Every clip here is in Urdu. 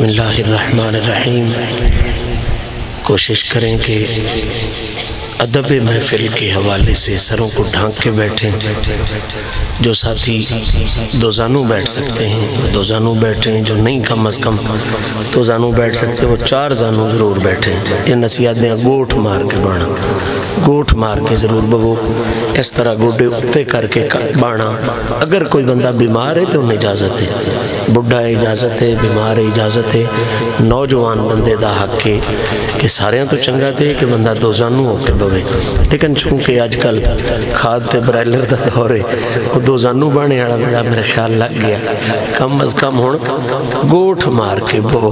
بسم اللہ الرحمن الرحیم۔ کوشش کریں کہ ادب محفل کے حوالے سے سروں کو ڈھانک کے بیٹھیں۔ جو ساتھی دوزانوں بیٹھ سکتے ہیں دوزانوں بیٹھیں، جو نہیں کم از کم دوزانوں بیٹھ سکتے، وہ چار زانوں ضرور بیٹھیں۔ یہ نصیحت دیں گوٹھ مار کے بانا۔ گوٹھ مار کے ضرور ببو اس طرح گوڑے اتے کر کے بانا۔ اگر کوئی بندہ بیمار ہے تو انہیں اجازت ہے بڑھا اجازت ہے، بیمار اجازت ہے۔ نوجوان بندے دا حق کے کہ سارے تو چنگا تھے کہ بندہ دو زانوں ہو کے بوے۔ لیکن چونکہ آج کل کھاد تے برائلر دا دور ہے، وہ دو زانوں بانے آڑا بیڑا میرے خیال لگ گیا۔ کم از کم ہون گوٹھ مار کے بو۔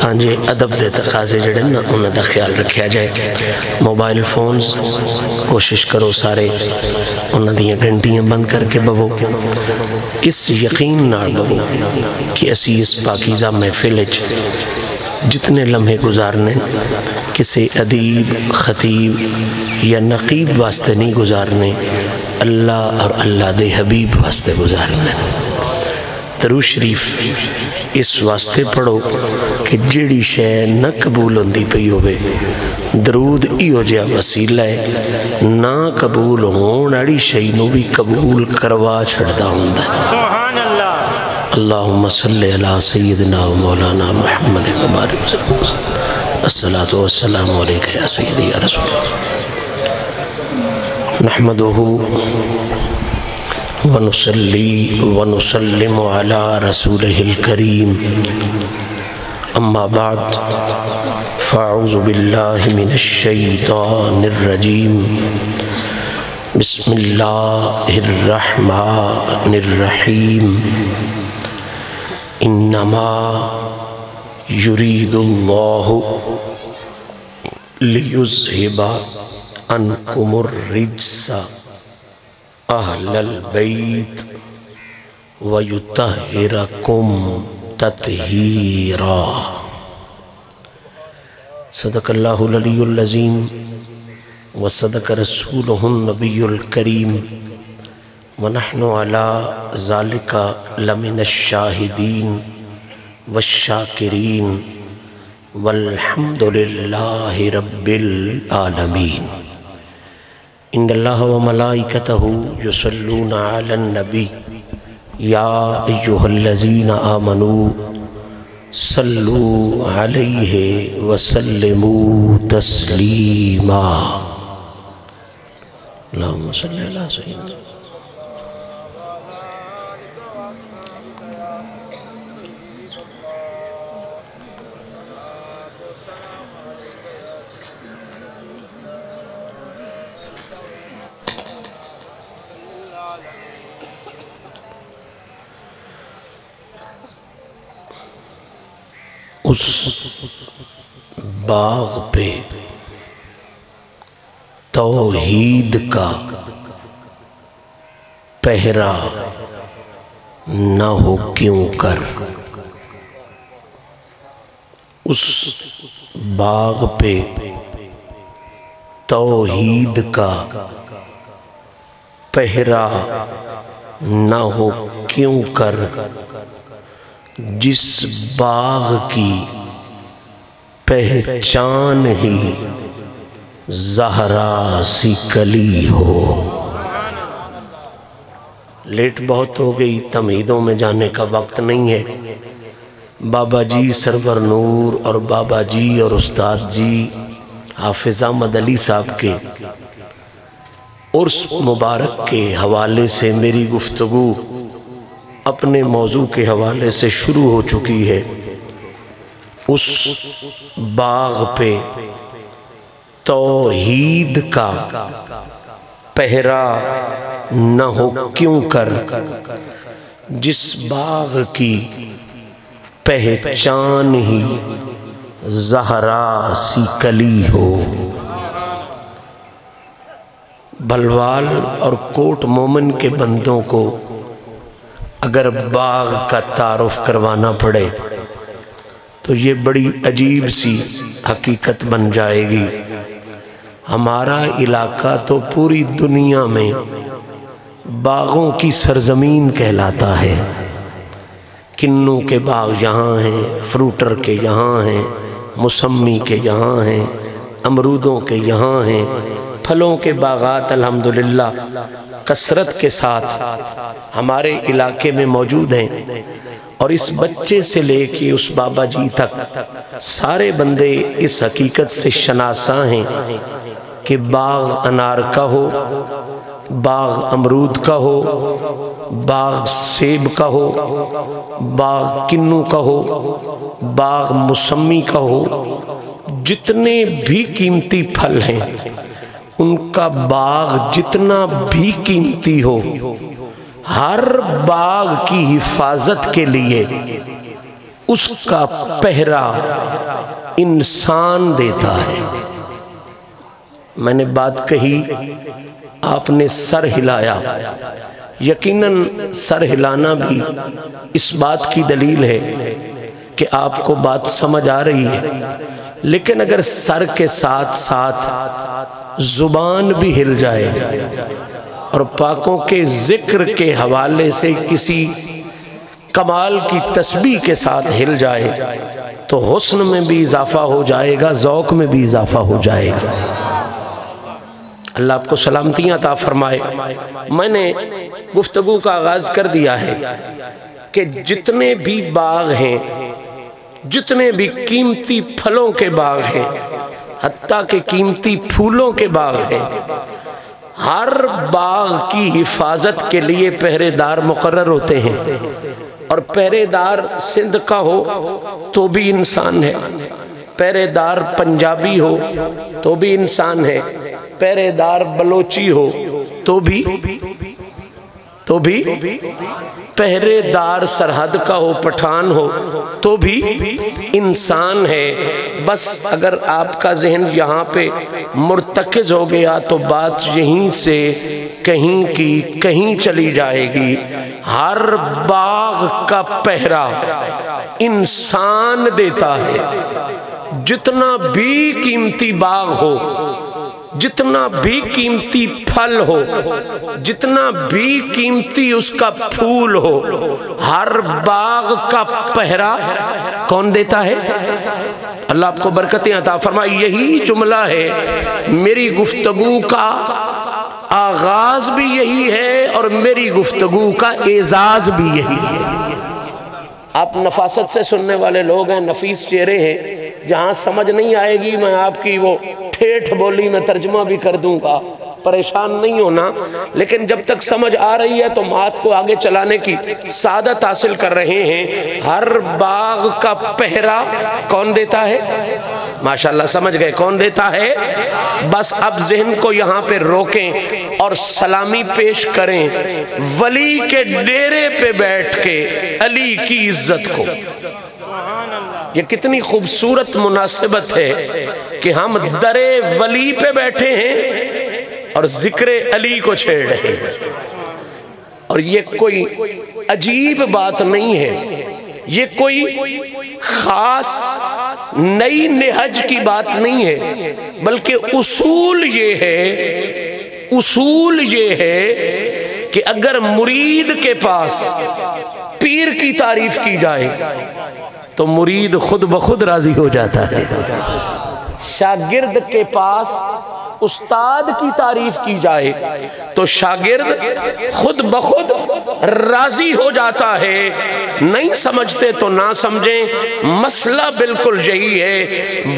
تانجے ادب دے تقاضے جڑے نا انہیں دا خیال رکھیا جائے۔ موبائل فونز، کوشش کرو سارے انہیں دیاں گھنٹیاں بند کر کے ببو اس یقین نار ببو کہ اسی اس پاکیزہ محفل جتنے لمحے گزارنے کسی ادیب، خطیب یا نقیب واسطے نہیں گزارنے، اللہ اور اللہ دے حبیب واسطے گزارنے درو شریف اس واسطے پڑھو کہ جیڑی شے نہ قبول ہوندی پئی ہوئے درود ایو جیا وسیلہ ہے نہ قبول ہون اڑی شئی نو بھی قبول کروا چھڑدا ہوندا سبحان اللہ اللہم صلی علی سیدنا و مولانا محمد مبارک الصلاة والسلام علیکہ یا سیدی یا رسول نحمدہو ونصلي ونسلم على رسوله الكريم أما بعد فأعوذ بالله من الشيطان الرجيم بسم الله الرحمن الرحيم إنما يريد الله ليذهب عنكم الرجس. اہل البیت ویتہرکم تطہیرا صدق اللہ العلی العظیم وصدق رسولہ النبی الکریم ونحن على ذالک لمن الشاہدین والشاکرین والحمد للہ رب العالمین ان اللہ و ملائکتہ یسلون علی النبی یا ایوہ الذین آمنوا صلو علیہ وسلمو تسلیما اللہم صلی اللہ علیہ وسلم اس باغ پہ توحید کا پہرا نہ ہو کیوں کر؟ اس باغ پہ توحید کا پہرا نہ ہو کیوں کر؟ جس باغ کی پہچان ہی زہرا سی کلی ہو۔ لیٹ بہت ہو گئی، تمہیدوں میں جانے کا وقت نہیں ہے۔ بابا جی سرور نور اور بابا جی اور استاد جی حافظ احمد علی صاحب کے عرص مبارک کے حوالے سے میری گفتگو اپنے موضوع کے حوالے سے شروع ہو چکی ہے۔ اس باغ پہ توحید کا پہرا نہ ہو کیوں کر؟ جس باغ کی پہچان ہی زہرا سی کلی ہو۔ بلوال اور کوٹ مومن کے بندوں کو اگر باغ کا تعارف کروانا پڑے تو یہ بڑی عجیب سی حقیقت بن جائے گی۔ ہمارا علاقہ تو پوری دنیا میں باغوں کی سرزمین کہلاتا ہے۔ کنو کے باغ یہاں ہیں، فروٹر کے یہاں ہیں، مسمی کے یہاں ہیں، امرودوں کے یہاں ہیں۔ پھلوں کے باغات، الحمدللہ، کثرت کے ساتھ ہمارے علاقے میں موجود ہیں۔ اور اس بچے سے لے کے اس بابا جی تک سارے بندے اس حقیقت سے شناساں ہیں کہ باغ انار کا ہو، باغ امرود کا ہو، باغ سیب کا ہو، باغ کنو کا ہو، باغ مسمی کا ہو، جتنے بھی قیمتی پھل ہیں۔ ان کا باغ جتنا بھی قیمتی ہو، ہر باغ کی حفاظت کے لیے اس کا پہرا انسان دیتا ہے۔ میں نے بات کہی، آپ نے سر ہلایا۔ یقیناً سر ہلانا بھی اس بات کی دلیل ہے کہ آپ کو بات سمجھ آ رہی ہے۔ لیکن اگر سر کے ساتھ ساتھ زبان بھی ہل جائے اور پاکوں کے ذکر کے حوالے سے کسی کمال کی تسبیح کے ساتھ ہل جائے تو حسن میں بھی اضافہ ہو جائے گا، ذوق میں بھی اضافہ ہو جائے گا۔ اللہ آپ کو سلامتیاں عطا فرمائے۔ میں نے گفتگو کا آغاز کر دیا ہے کہ جتنے بھی باغ ہیں جتنے بھی قیمتی پھلوں کے باغ ہیں، حتیٰ کہ قیمتی پھولوں کے باغ ہیں، ہر باغ کی حفاظت کے لیے پہرے دار مقرر ہوتے ہیں۔ اور پہرے دار سندھ کا ہو تو بھی انسان ہے پہرے دار پنجابی ہو تو بھی انسان ہے پہرے دار بلوچی ہو تو بھی تو بھی پہرے دار سرحد کا ہو پٹھان ہو تو بھی انسان ہے۔ بس اگر آپ کا ذہن یہاں پہ مرتکز ہو گیا تو بات یہیں سے کہیں کی کہیں چلی جائے گی۔ ہر باغ کا پہرا انسان دیتا ہے۔ جتنا بھی قیمتی باغ ہو جتنا بھی قیمتی پھل ہو، جتنا بھی قیمتی اس کا پھول ہو، ہر باغ کا پہرا کون دیتا ہے؟ اللہ آپ کو برکتیں عطا فرمائے، یہی جملہ ہے، میری گفتگو کا آغاز بھی یہی ہے اور میری گفتگو کا اعزاز بھی یہی ہے۔ آپ نفاست سے سننے والے لوگ ہیں، نفیس چہرے ہیں جہاں سمجھ نہیں آئے گی، میں آپ کی وہ ٹھیٹھ بولی میں ترجمہ بھی کر دوں گا۔ پریشان نہیں ہونا۔ لیکن جب تک سمجھ آ رہی ہے تو بات کو آگے چلانے کی سعادت حاصل کر رہے ہیں۔ ہر باغ کا پہرا کون دیتا ہے؟ ماشاءاللہ سمجھ گئے کون دیتا ہے؟ بس اب ذہن کو یہاں پہ روکیں اور سلامی پیش کریں۔ ولی کے ڈیرے پہ بیٹھ کے علی کی عزت کو۔ یہ کتنی خوبصورت مناسبت ہے کہ ہم در ولی پہ بیٹھے ہیں اور ذکر علی کو چھیڑ رہے ہیں۔ اور یہ کوئی عجیب بات نہیں ہے۔ یہ کوئی خاص نئی نہج کی بات نہیں ہے، بلکہ اصول یہ ہے، اصول یہ ہے کہ اگر مرید کے پاس پیر کی تعریف کی جائے تو مرید خود بخود راضی ہو جاتا ہے۔ شاگرد کے پاس استاد کی تعریف کی جائے تو شاگرد خود بخود راضی ہو جاتا ہے۔ نہیں سمجھتے تو نہ سمجھیں۔ مسئلہ بالکل یہی ہے۔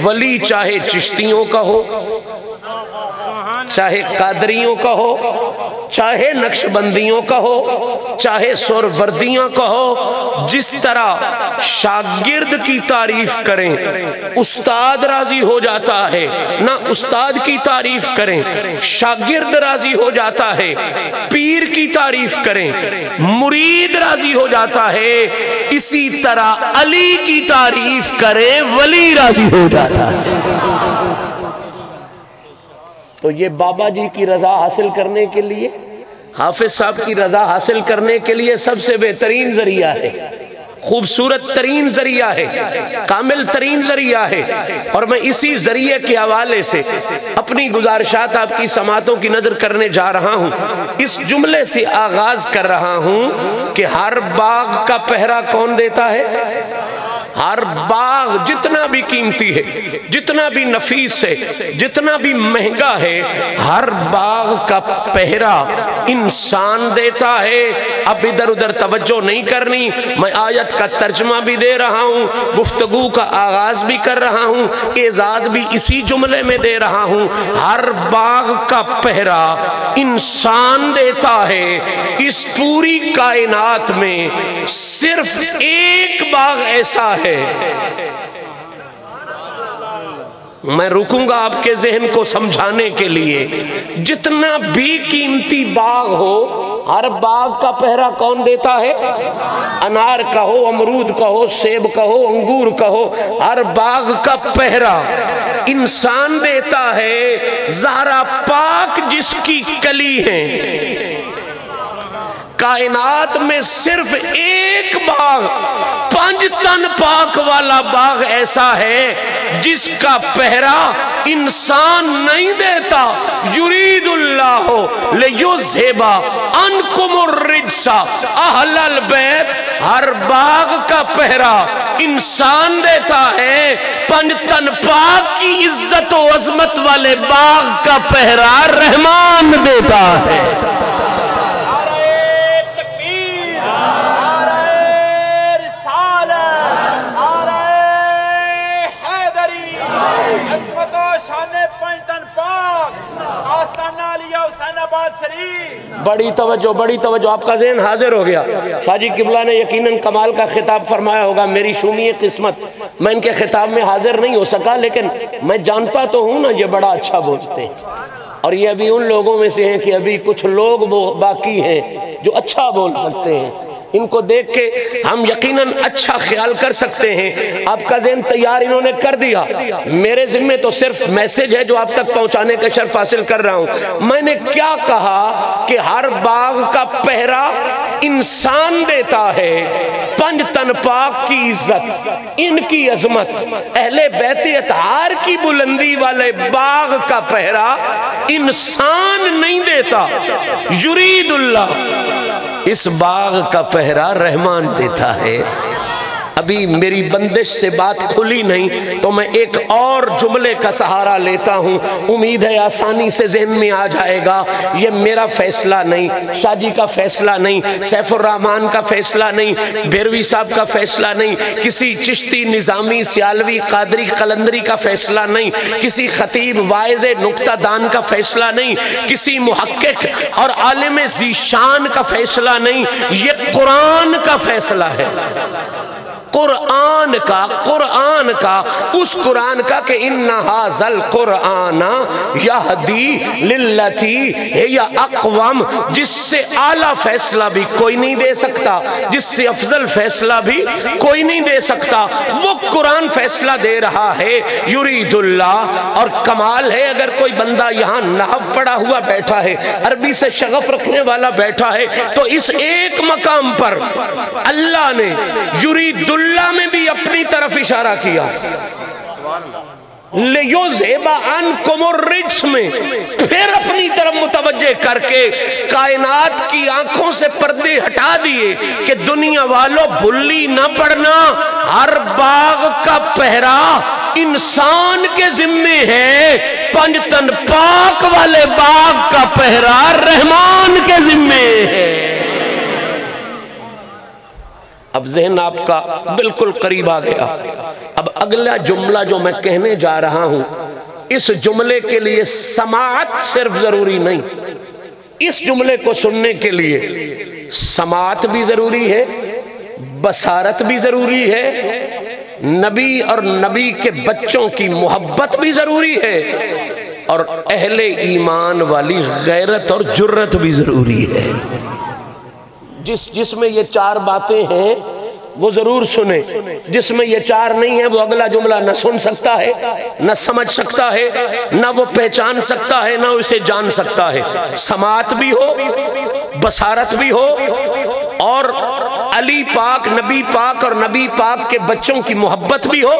ولی چاہے چشتیوں کا ہو، چاہے قادریوں کا ہو چاہے نقش بندیوں کا ہو، چاہے سور وردیاں کا ہو، جس طرح شاگرد کی تعریف کریں، استاد راضی ہو جاتا ہے، نہ استاد کی تعریف کریں، شاگرد راضی ہو جاتا ہے، پیر کی تعریف کریں، مرید راضی ہو جاتا ہے، اسی طرح علی کی تعریف کریں، ولی راضی ہو جاتا ہے۔ تو یہ بابا جی کی رضا حاصل کرنے کے لیے، حافظ صاحب کی رضا حاصل کرنے کے لیے سب سے بہترین ذریعہ ہے۔ خوبصورت ترین ذریعہ ہے، کامل ترین ذریعہ ہے۔ اور میں اسی ذریعے کے حوالے سے اپنی گزارشات آپ کی سماعتوں کی نظر کرنے جا رہا ہوں۔ اس جملے سے آغاز کر رہا ہوں کہ ہر باغ کا پہرا کون دیتا ہے؟ ہر باغ جتنا بھی قیمتی ہے، جتنا بھی نفیس ہے، جتنا بھی مہنگا ہے، ہر باغ کا پہرا انسان دیتا ہے۔ اب ادھر ادھر توجہ نہیں کرنی، میں آیت کا ترجمہ بھی دے رہا ہوں، گفتگو کا آغاز بھی کر رہا ہوں، اعزاز بھی اسی جملے میں دے رہا ہوں۔ ہر باغ کا پہرا انسان دیتا ہے، اس پوری کائنات میں صرف ایک باغ ایسا ہے۔ میں رکوں گا آپ کے ذہن کو سمجھانے کے لیے۔ جتنا بھی قیمتی باغ ہو، ہر باغ کا پہرا کون دیتا ہے؟ انار کا ہو، امرود کا ہو، سیب کا ہو، انگور کا ہو، ہر باغ کا پہرا انسان دیتا ہے۔ زہرا پاک جس کی کلی ہے۔ کائنات میں صرف ایک باغ پانچ تن پاک والا باغ ایسا ہے جس کا پہرا انسان نہیں دیتا، یرید اللہ ہو لیوزہبا انکم الرجسا اہل البیت ہر باغ کا پہرا انسان دیتا ہے۔ پنج تن پاک کی عزت و عظمت والے باغ کا پہرا رحمان دیتا ہے۔ بڑی توجہ بڑی توجہ، آپ کا ذہن حاضر ہو گیا۔ شاہ جی قبلہ نے یقیناً کمال کا خطاب فرمایا ہوگا، میری شومی قسمت۔ میں ان کے خطاب میں حاضر نہیں ہو سکا، لیکن میں جانتا تو ہوں نا، یہ بڑا اچھا بولتے ہیں اور یہ ابھی ان لوگوں میں سے ہیں کہ ابھی کچھ لوگ باقی ہیں جو اچھا بول سکتے ہیں۔ ان کو دیکھ کے ہم یقیناً اچھا خیال کر سکتے ہیں۔ آپ کا ذہن تیار انہوں نے کر دیا۔ میرے ذمہ تو صرف میسج ہے جو آپ تک پہنچانے کا شرف حاصل کر رہا ہوں۔ میں نے کیا کہا کہ ہر باغ کا پہرا انسان دیتا ہے۔ پنج تن پاک کی عزت، ان کی عظمت۔ اہل بیت اتحار کی بلندی والے باغ کا پہرا انسان نہیں دیتا۔ یرید اللہ۔ اس باغ کا پہرا رحمان دیتا ہے۔ ابھی میری بندش سے بات کھلی نہیں تو میں ایک اور جملے کا سہارا لیتا ہوں۔ امید ہے آسانی سے ذہن میں آ جائے گا۔ یہ میرا فیصلہ نہیں شاہ جی کا فیصلہ نہیں، سیف الرحمان کا فیصلہ نہیں بیروی صاحب کا فیصلہ نہیں، کسی چشتی نظامی سیالوی قادری قلندری کا فیصلہ نہیں، کسی خطیب وائز نکتہ دان کا فیصلہ نہیں، کسی محقق اور عالم زیشان کا فیصلہ نہیں۔ یہ قرآن کا فیصلہ ہے۔ قرآن کا قرآن کا، اس قرآن کا کہ انہا ذل قرآن یہدی للتی ہے یا اقوام جس سے اعلیٰ فیصلہ بھی کوئی نہیں دے سکتا، جس سے افضل فیصلہ بھی کوئی نہیں دے سکتا، وہ قرآن فیصلہ دے رہا ہے، یرید اللہ، اور کمال ہے اگر کوئی بندہ یہاں نحو پڑا ہوا بیٹھا ہے، عربی سے شغف رکھنے والا بیٹھا ہے، تو اس ایک مقام پر اللہ نے یرید اللہ میں بھی اپنی طرف اشارہ کیا۔ لیو زیبا ان کمرجس میں پھر اپنی طرف متوجہ کر کے کائنات کی آنکھوں سے پردے ہٹا دیے کہ دنیا والوں بھلی نہ پڑنا ہر باغ کا پہرا انسان کے ذمے ہے۔ پنجتن پاک والے باغ کا پہرا رحمان کے ذمے ہے۔ اب ذہن آپ کا بالکل قریب آ گیا۔ اب اگلا جملہ جو میں کہنے جا رہا ہوں، اس جملے کے لیے سماعت صرف ضروری نہیں۔ اس جملے کو سننے کے لیے سماعت بھی ضروری ہے بسارت بھی ضروری ہے، نبی اور نبی کے بچوں کی محبت بھی ضروری ہے، اور اہل ایمان والی غیرت اور جرت بھی ضروری ہے۔ جس جس میں یہ چار باتیں ہیں، وہ ضرور سنیں۔ جس میں یہ چار نہیں ہے وہ اگلا جملہ نہ سن سکتا ہے، نہ سمجھ سکتا ہے، نہ وہ پہچان سکتا ہے، نہ اسے جان سکتا ہے۔ سماعت بھی ہو بسارت بھی ہو، اور علی پاک، نبی پاک اور نبی پاک کے بچوں کی محبت بھی ہو،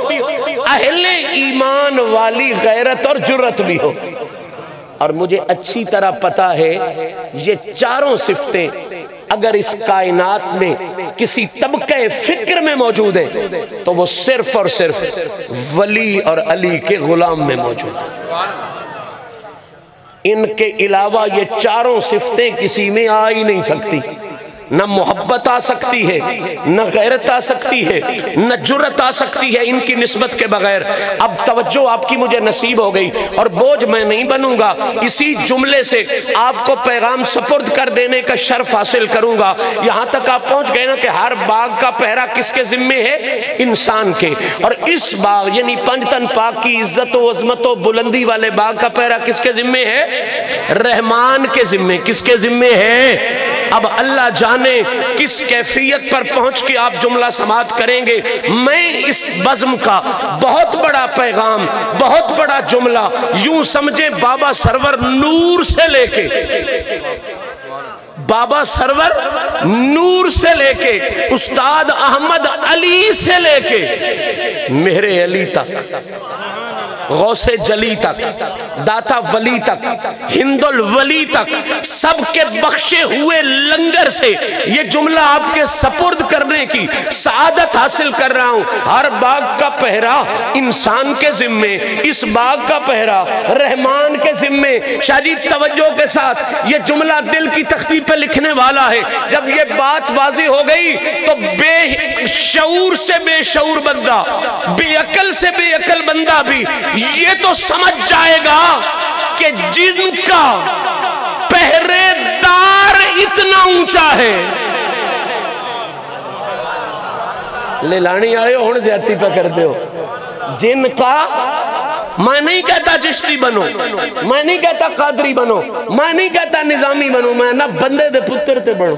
اہل ایمان والی غیرت اور جرت بھی ہو۔ اور مجھے اچھی طرح پتا ہے، یہ چاروں صفتیں اگر اس کائنات میں کسی طبقہ فکر میں موجود ہیں تو وہ صرف اور صرف ولی اور علی کے غلام میں موجود ہیں ان کے علاوہ یہ چاروں صفتیں کسی میں آ ہی نہیں سکتی۔ نہ محبت آ سکتی ہے، نہ غیرت آ سکتی ہے، نہ جرت آ سکتی ہے ان کی نسبت کے بغیر۔ اب توجہ آپ کی مجھے نصیب ہو گئی اور بوجھ میں نہیں بنوں گا، اسی جملے سے آپ کو پیغام سپرد کر دینے کا شرف حاصل کروں گا۔ یہاں تک آپ پہنچ گئے نا کہ ہر باغ کا پہرا کس کے ذمے ہے؟ انسان کے۔ اور اس باغ یعنی پنجتن پاک کی عزت و عظمت و بلندی والے باغ کا پہرا کس کے ذمے ہے؟ رحمان کے ذمے۔ کس کے ذمے ہے؟ اب اللہ جانے کس کیفیت پر پہنچ کے آپ جملہ سماعت کریں گے؟ میں اس بزم کا بہت بڑا پیغام، بہت بڑا جملہ یوں سمجھے بابا سرور نور سے لے کے، بابا سرور نور سے لے کے، استاد احمد علی سے لے کے، میرے علی تک۔ غوث جلی تک، داتا ولی تک، ہند الولی تک، سب کے بخشے ہوئے لنگر سے یہ جملہ آپ کے سپرد کرنے کی سعادت حاصل کر رہا ہوں۔ ہر باغ کا پہرا انسان کے ذمے، اس باغ کا پہرا رحمان کے ذمے۔ شاہ جی توجہ کے ساتھ، یہ جملہ دل کی تختی پہ لکھنے والا ہے۔ جب یہ بات واضح ہو گئی تو بے شعور سے بے شعور بندہ، بے عقل سے بے عقل بندہ بھی یہ تو سمجھ جائے گا کہ جن کا پہرے دار اتنا اونچا ہے۔ لے لانی آئے ہو ہون زیادتی پہ کر دے ہو۔ جن کا میں نہیں کہتا چشتی بنو، میں نہیں کہتا قادری بنو، میں نہیں کہتا نظامی بنو، میں نہ بندے دے پتر تے بنو۔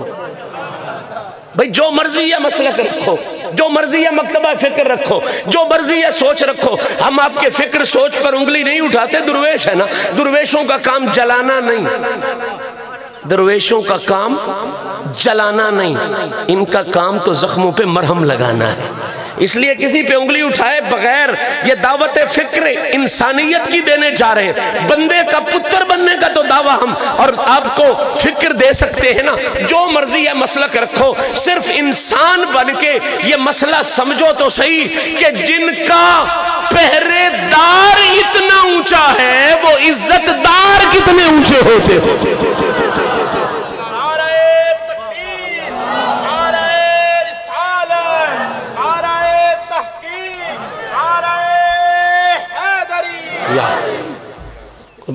بھئی جو مرضی ہے مسلک رکھو۔ جو مرضی ہے مکتبہ فکر رکھو۔ جو مرضی ہے سوچ رکھو۔ ہم آپ کے فکر سوچ پر انگلی نہیں اٹھاتے، درویش ہے نا؟ درویشوں کا کام جلانا نہیں۔ درویشوں کا کام جلانا نہیں۔ ان کا کام تو زخموں پہ مرہم لگانا ہے۔ اس لیے کسی پہ انگلی اٹھائے بغیر یہ دعوت فکر انسانیت کی دینے جا رہے ہیں۔ بندے کا پتر بننے کا تو دعویٰ ہم اور آپ کو فکر دے سکتے ہیں نا۔ جو مرضی ہے مسئلہ رکھو، صرف انسان بن کے یہ مسئلہ سمجھو تو صحیح کہ جن کا پہرے دار اتنا اونچا ہے، وہ عزت دار کتنے اونچے ہوتے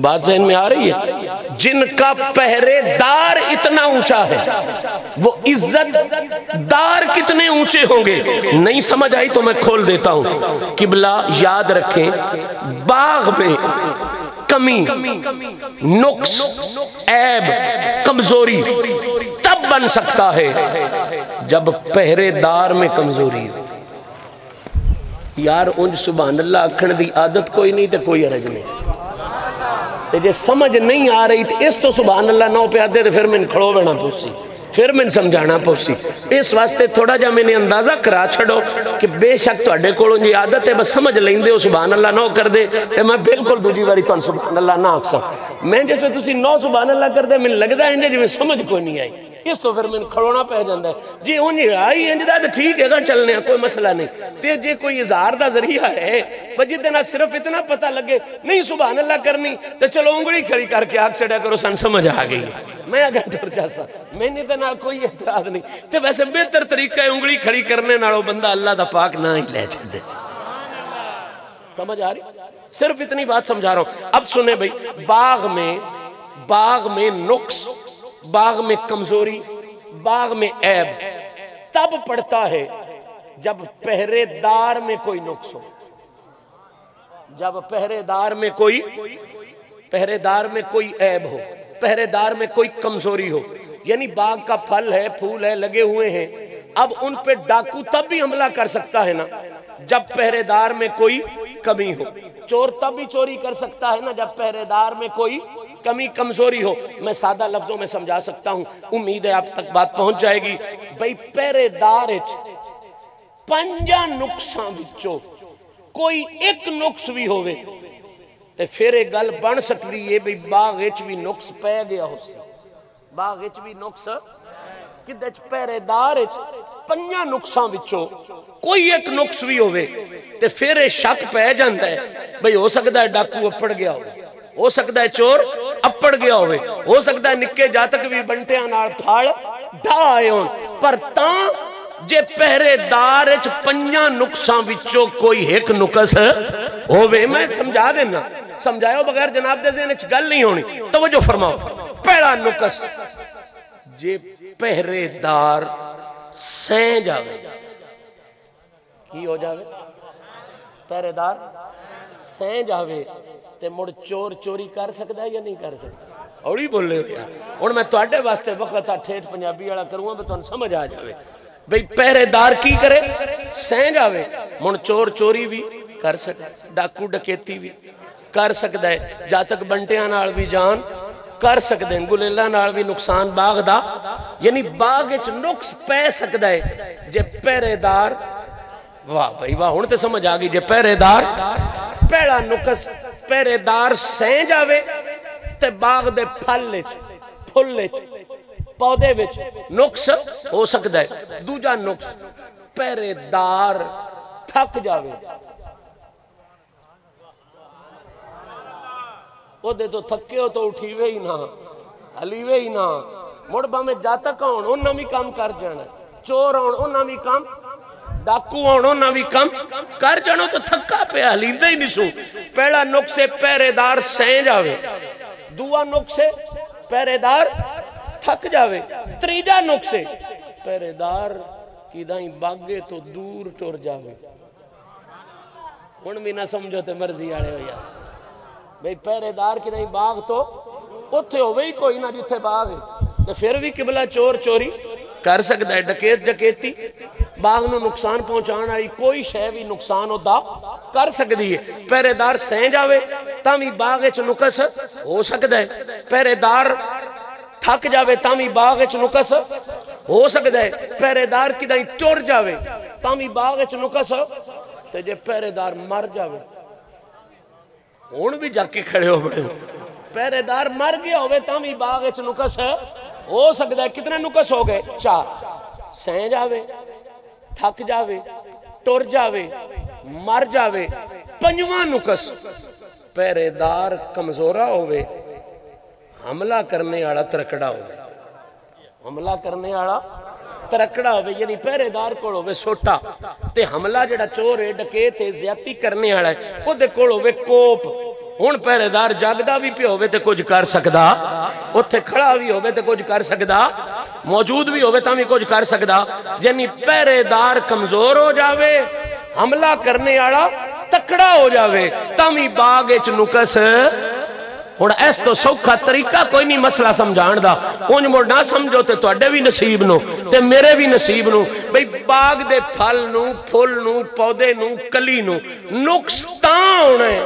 بات ذہن میں آ رہی ہے؟ جن کا پہرے دار اتنا اونچا ہے، وہ عزت دار کتنے اونچے ہوں گے؟ نہیں سمجھ آئی تو میں کھول دیتا ہوں۔ قبلہ یاد رکھیں، باغ میں کمی، نقص، عیب، کمزوری تب بن سکتا ہے جب پہرے دار میں کمزوری ہو۔ یار انج سبحان اللہ اکھن دی عادت کوئی نہیں تے کوئی عرج نہیں۔ تے جے سمجھ نہیں آ رہی تے اس تو سبحان اللہ نو پہ آدھے تے پھر میں کھڑو بینا پوسی پھر میں سمجھانا پوسی اس واسطے تھوڑا جا میں نے اندازہ کرا چھڑو کہ بے شک تو اڈے کولوں جی عادت ہے بس سمجھ لیں دے ہو سبحان اللہ نو کر دے تے میں بالکل دوجی باری تو سبحان اللہ نہ آکسا میں جیسے تسی نو سبحان اللہ کر دے اس تو پھر میں کھڑونا پہ جاندہ ہے۔ جی انہی آئی، انجدہ تو ٹھیک ہے گا چلنے ہیں کوئی مسئلہ نہیں۔ تے جے کوئی اظہار دا ذریعہ ہے بجی دینا صرف اتنا پتہ لگے، نہیں، سبحان اللہ کرنی تو چلو انگڑی کھڑی کر کے آگ سڑا کرو، سن سمجھ آ گئی۔ میں اگر ٹور جاسا میں نے دینا کوئی اعتراض نہیں۔ تے ویسے بہتر طریقہ ہے انگڑی کھڑی کرنے ناڑو بندہ اللہ دا پاک نہ ہی لے چھڑے سمجھ آ رہی؟ صرف اتنی بات سمجھا رہا ہوں۔ اب سنے بھئی باغ میں باغ میں نقص باغ میں کمزوری، باغ میں عیب۔ تب پڑتا ہے جب پہرے دار میں کوئی نقص ہو۔ جب پہرے دار میں کوئی پہرے دار میں کوئی عیب ہو پہرے دار میں کوئی کمزوری ہو۔ یعنی باغ کا پھل ہے، پھول ہے، لگے ہوئے ہیں۔ اب ان پہ ڈاکو تب بھی حملہ کر سکتا ہے نا، جب پہرے دار میں کوئی کمی ہو۔ چور تب بھی چوری کر سکتا ہے نا، جب پہرے دار میں کوئی کمی کمزوری ہو، میں سادہ لفظوں میں سمجھا سکتا ہوں، امید ہے آپ تک بات پہنچ جائے گی۔ بھئی پیرے دار پنجا نقصان بچو کوئی ایک نقص بھی ہوئے تے پھر ایک گل بن سکتی ہے بھئی باغ اچ بھی نقص پہ گیا ہو۔ سی باغ اچ بھی نقص کدھے چ پیرے دار اچ پنجا نقصان بچو کوئی ایک نقص بھی ہوئے تے پھر شک پہ جاندہ ہے، بھئی ہو سکتا ہے ڈاکو اپڑ گیا ہوئے ہو سکتا ہے چور اپڑ گیا ہوئے، ہو سکتا ہے نکے جاتک بھی بنٹے آنار پھاڑ ڈھا آئے ہون پر تاں جے پہرے دار اچ پنجا نقصان بچو کوئی ایک نقص ہوئے میں سمجھا دینا۔ سمجھائے بغیر جناب دے ذہن گل نہیں ہونی۔ توجہ فرماؤ۔ پہلا نکس جے پہرے دار سین جاوے۔ کی ہو جاوے؟ پہرے دار سین جاوے۔ تے مڑ چور چوری کر سکتا ہے یا نہیں کر سکتا اوڑی بول لے ہو یار اور میں تو آٹے واسطے وقت ٹھیٹ پنجابی والا کروں میں تو سمجھ آ جاوے بھئی پہرے دار کی کرے سین جاوے مڑ چور چوری بھی کر سکتا ڈاکو ڈکیتی بھی کر سکتا ہے جا تک بنٹیاں نال بھی جان کر سکتے ہیں گلیلہ نال بھی نقصان باغ دا یعنی باغ اچ نقص پہ سکتا ہے جے پیرے دار واہ بھائی واہ ہون تے سمجھ آگئی جے پیرے دار پیڑا نقص پیرے دار سین جاوے تے باغ دے پھل اچ پھل اچ پودے وچ نقص ہو سکتا ہے دوجا نقص پیرے دار تھک جاوے وہ دے تو تھکے ہو تو اٹھیوے ہی نہ حلیوے ہی نہ مڑ با میں جاتا کون انہاں ڈاکو آن انہاں بھی کام کر جانا تو تھکا پہ حلیندہ ہی نہیں سو پہلا نقصے پیرے دار سین جاوے دعا نقصے پیرے دار تھک جاوے تریجا نقصے پیرے دار کی دائیں باگے تو دور ٹور جاوے ان بھی نہ سمجھو تے مرضی آڑے ہو یار بھئی پہرے دار کی نہیں باغ تو اتھے ہوئے ہی کوئی نہ جتھے باغ ہے تو پھر بھی قبلہ چور چوری کر سکتا ہے ڈکیت ڈکیتی باغ نو نقصان پہنچانا آئی کوئی شے بھی نقصان ہوتا کر سکتی ہے۔ پہرے دار سین جاوے تامی باغ اچ نقص ہو سکتا ہے۔ پہرے دار تھک جاوے تامی باغ اچ نقص ہو سکتا ہے۔ پہرے دار کی دائیں ٹور جاوے تامی باغ اچ نقص تے جے دار مر جاوے۔ ہون بھی جا کھڑے ہو بڑے پہرے دار مر گیا ہوئے تامی باغ اچھ نکس ہو سکتا ہے۔ کتنے نکس ہو گئے؟ چار سین جاوے تھک جاوے ٹور جاوے مر جاوے پنجواں نکس پہرے دار کمزورہ ہوئے حملہ کرنے آڑا ترکڑا ہوئے حملہ کرنے آڑا ترکڑا ہوئے یعنی پہرے دار کوڑ ہوئے سوٹا تے حملہ جڑا چور ہے ڈکے تے زیادتی کرنے آڑا ہون پہرے دار جاگدہ بھی پہ ہوئے تے کچھ کر سکدا اتھے کھڑا بھی ہوئے تے کچھ کر سکدا، موجود بھی ہوئے تامی کچھ کر سکدا یعنی پہرے دار کمزور ہو جاوے، حملہ کرنے آڑا تکڑا ہو جاوے تامی باغ اچ نکس۔ اور ایس تو سوکھا طریقہ کوئی نہیں مسئلہ سمجھان دا، اونج موڑ نہ سمجھو تے تو اڈے بھی نصیب نو تے میرے بھی نصیب نو بھئی باغ دے پھل نو پھول نو پودے نو کلی نو نقصان ہے۔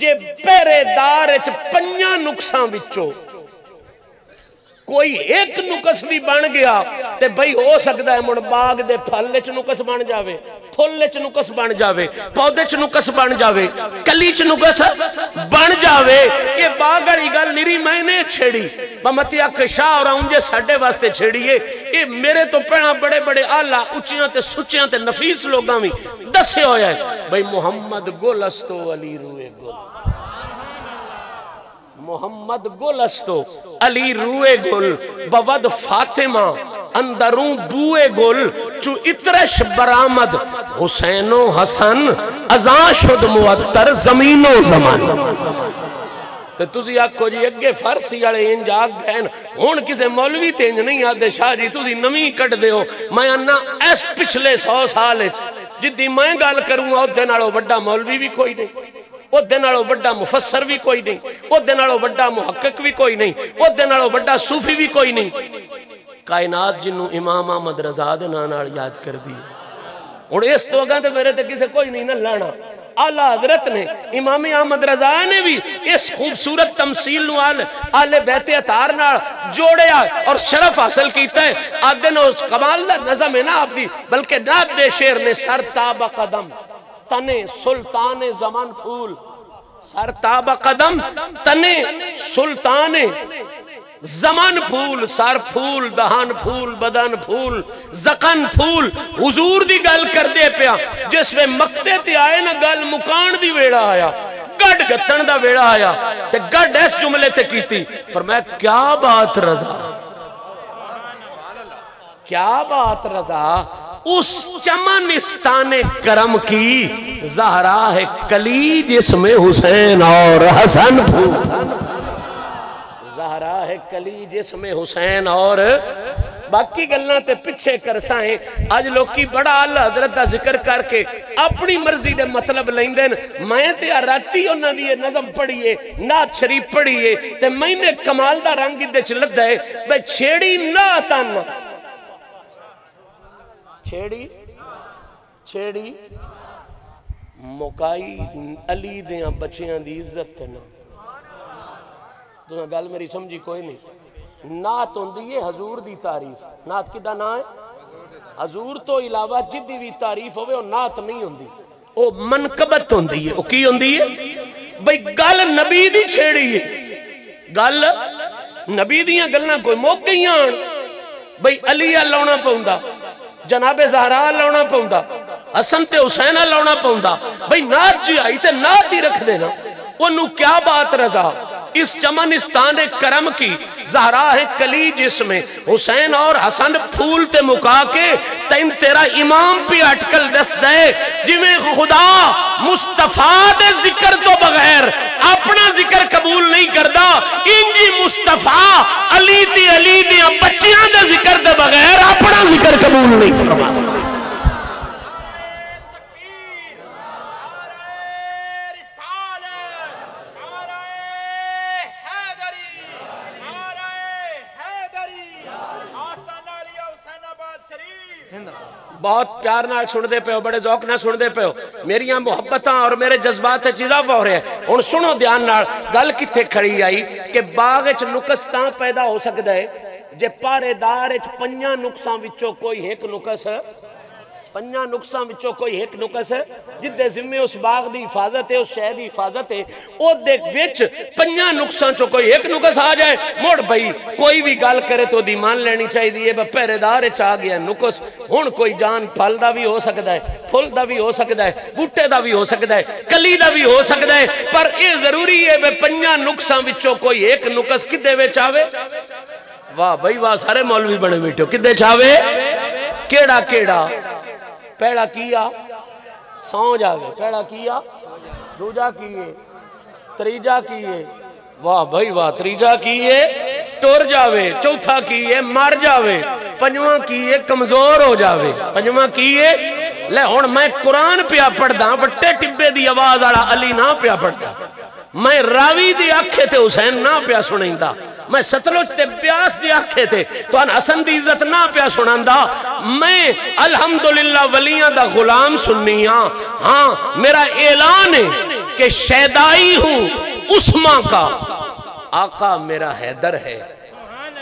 جے پیرے دار اچ پنیا نقصان وچو کوئی ایک نکس بھی بن گیا تے بھئی ہو سکتا ہے مڑ باغ دے پھل چ نکس بن جاوے پھل چ نکس بن جاوے پودے چ نکس بن جاوے کلی چ نکس بن جاوے یہ باغ والی گل نری میں نے چھیڑی بمتی اک شاہ اور انجے ساڈے واسطے چھیڑی ہے یہ میرے تو پہنا بڑے بڑے آلہ اچیاں تے سچیاں تے نفیس لوگاں بھی دسے ہویا ہے بھئی محمد گل استو علی روئے گل محمد گل استو، علی روئے گل بود فاطمہ، اندروں بوئے گل، چو اترش برامد حسین و حسن، ازاں شد معتر زمین و زمان۔ تے تسی آکھو جی اگے فرسی والے انج آگ گئے ہن کسے مولوی تے انج نہیں آدے شاہ جی تسی نمی کٹ دیو میں انا اس پچھلے سو سال جدی میں گل کروں او دے نالوں بڑا مولوی بھی کوئی نہیں۔ وہ دن آڑو بڑا مفسر بھی کوئی نہیں، وہ دن آڑو بڑا محقق بھی کوئی نہیں، وہ دن آڑو بڑا صوفی بھی کوئی نہیں۔ کائنات جنہوں امام آمد رضا دے نانار یاد کر دی۔ اور اس تو گاں تے میرے تے کسے کوئی نہیں نہ لانا آلہ حضرت نے، امام احمد رضا نے بھی اس خوبصورت تمثیل نو آل آل بیت اتار نال جوڑیا اور شرف حاصل کیتا ہے۔ آدھے نو کمال دا نظم ہے نا آپ دی، بلکہ ناب دے شیر نے سر تاب قدم۔ تنے سلطان زمان پھول۔ سر تاب قدم، تنے سلطان زمان پھول۔ سار پھول، دہان پھول، بدن پھول زقن پھول۔ حضور دی گل کر دے پیا، جس میں مقتے تے آئے نا گل، مکان دی ویڑا آیا۔ گڑ گتن دا ویڑا آیا۔ تے گڑ ایس جملے تے کی تھی پر میں کیا بات رضا؟ کیا بات رضا؟ اس چمنستان کرم کی زہرہ ہے کلی جس میں حسین اور حسن پھول زہرا ہے کلی جس میں حسین اور باقی گلنا تے پچھے کرسا ہیں۔ آج لوگ کی بڑا اللہ حضرت دا ذکر کر کے اپنی مرضی دے مطلب لیں دین میں تے راتی انہاں دی نظم پڑھیے نات شریف پڑھیے تے میں نے کمال دا رنگ دے چلد ہے۔ بے چھیڑی ناتن چھیڑی چھیڑی، مکائی علی دیاں بچیاں دی عزت تے نا تو گل میری سمجھی کوئی نہیں۔ نات ہوندی ہے حضور دی تعریف۔ نات کدا نا ہے حضور تو علاوہ جدی بھی تعریف ہوئے وہ نات نہیں ہوندی۔ وہ منقبت ہوندی ہے وہ کی ہوندی ہے بھئی گل نبی دی چھیڑی ہے گل نبی دیاں گلنا کوئی موک گئیاں بھئی علی لونا پہندا جناب زہرا لونا پہندا حسن تے حسینہ لونا پہندا بھئی نات جی آئی تے نات ہی رکھ دینا۔ انہوں کیا بات رضا۔ اس چمنستان کرم کی زہرا ہے کلی جس میں حسین اور حسن پھول تے مکا کے تین تیرا امام پی اٹکل دس دے۔ جویں خدا مصطفیٰ دے ذکر تو بغیر اپنا ذکر قبول نہیں کردہ انجی مصطفیٰ علی تی علی دیا بچیاں دا ذکر دے بغیر اپنا ذکر قبول نہیں فرما بہت پیار نہ سن دے پہ ہو، بڑے ذوق نہ سن دے پہ ہو۔ میری محبتاں اور میرے جذبات چیزاں ہو رہے ہیں۔ ان سنو دھیان نال، گل کتے کھڑی آئی کہ باغ وچ نقصان پیدا ہو سکتا ہے، جے پارے دار وچ پنجاں نقصان وچوں کوئی ایک نقص پنجا نقصان وچوں کوئی ایک نقص ہے؟ جدے ذمہ اس باغ دی حفاظت ہے، اس شہر دی حفاظت ہے، او دیکھ وچ پنجا نقصان چوں کوئی ایک نقص آ جائے؟ موڑ بھئی، کوئی بھی گال کرے تو دی مان لینی چاہی دیئے با پہرے دارے چاہ گیا نقص۔ ہون کوئی جان پھل دا بھی ہو سکتا ہے، پھل دا بھی ہو سکتا ہے، بوٹے دا بھی ہو سکتا ہے، کلی دا بھی ہو سکتا ہے، پر اے ضروری ہے بے پنجا نقصان کوئی ایک نقص کدے وے چاہوے واہ بھئی، واہ، سارے مولوی بڑے بیٹھو کدے چاہوے کیڑا؟ کیڑا پیڑا کیا؟ سو جاوے۔ پیڑا کیا؟ دوجا کیے۔ تریجا کیے۔ واہ بھائی واہ، تریجا کیے ٹور جاوے۔ چوتھا کیے مار جاوے۔ پنجوہ کیے، کمزور ہو جاوے۔ پنجوہ کیے، لے ہون میں قرآن پیا پڑھ دا وٹے ٹبے دی آواز آڑا علی نہ پیا پڑھ دا میں راوی دی آکھے تے حسین نہ پیا سنیں دا میں ستلوچ تے بیاس دی آکھے تے تو ان حسن دی عزت نہ پیا سنیں میں الحمدللہ ولیاں دا غلام سنیاں ہاں۔ میرا اعلان ہے کہ شیدائی ہوں اسما کا۔ آقا میرا حیدر ہے۔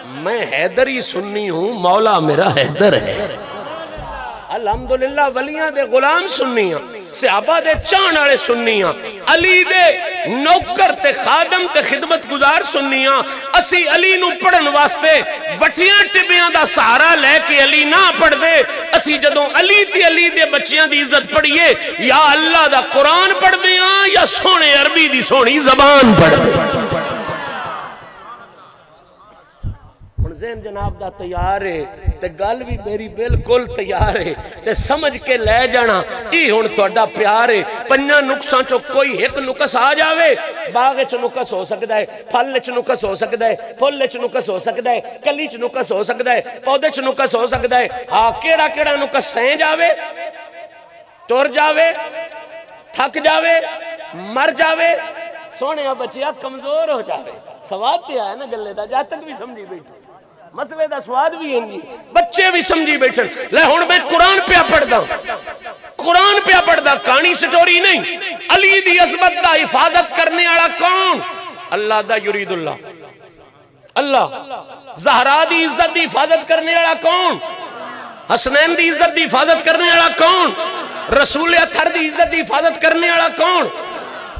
میں حیدر ہی سننی ہوں، مولا میرا حیدر ہے۔ الحمدللہ ولیاں دے غلام سننیاں صحابہ دے چانڑے سننیاں علی دے نوکر تے خادم تے خدمت گزار سنیاں اسی علی نو پڑھن واسطے وٹیاں ٹبیاں دا سہارا لے کے علی نہ پڑھ دے۔ اسی جدوں علی تے علی دے بچیاں دی عزت پڑھیے، یا اللہ دا قرآن پڑھ دیاں یا سونے عربی دی سونی زبان پڑھ دیاں ذہن جناب دا تیار ہے، تے گل بھی میری بالکل تیار ہے، تے سمجھ کے لے جانا، ای ہن تہاڈا پیار ہے۔ پنجا نقصان چو کوئی ایک نقص آ جاوے، باغ وچ نقص ہو سکدا ہے، پھل وچ نقص ہو سکدا ہے، پھل وچ نقص ہو سکدا ہے، کلی وچ نقص ہو سکدا ہے، پودے وچ نقص ہو سکدا ہے۔ ہاں کیڑا کیڑا نقص سہ جاوے ٹر جاوے، تھک جاوے، مر جاوے۔ سونے بچیا کمزور ہو جاوے۔ سواب پہ آیا نا گلے دا، جا تک بھی سمجھی بیٹھے مسئلے دا سواد بھی ہیں گی بچے بھی سمجھی بیٹھن۔ لے ہون میں قرآن پہ پڑھ دا قرآن پہ پڑھ دا کانی سٹوری نہیں۔ علی دی عظمت دا حفاظت کرنے والا کون؟ اللہ دا یرید اللہ۔ اللہ۔ زہرا دی عزت دی حفاظت کرنے والا کون؟ حسنین دی عزت دی حفاظت کرنے والا کون؟ رسول اتھر دی عزت دی حفاظت کرنے والا کون؟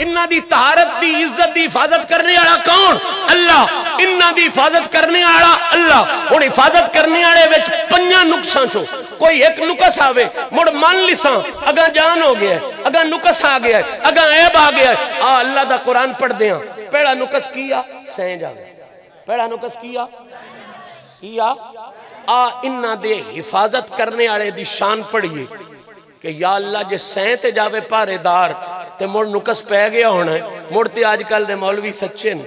انہ دی طہارت دی عزت دی حفاظت کرنے والا کون؟ اللہ۔ انہ دی حفاظت کرنے والا اللہ۔ اور حفاظت کرنے والے وچ پنجا نقصان چو کوئی ایک نقص آوے، مڑ مان لساں۔ اگا جان ہو گیا ہے اگا نقص آ گیا ہے اگا عیب آ گیا ہے، آ اللہ دا قرآن پڑھ دیاں پہلا نقص کیا؟ سین جا گیا پہلا نقص کیا؟ کیا؟ آ انہ دے حفاظت کرنے والے دی شان پڑھئے کہ یا اللہ جے سین تے جاوے پارے دار تے مڑ نکس پہ گیا ہونا ہے۔ مڑ تے آج کل دے مولوی سچے نے۔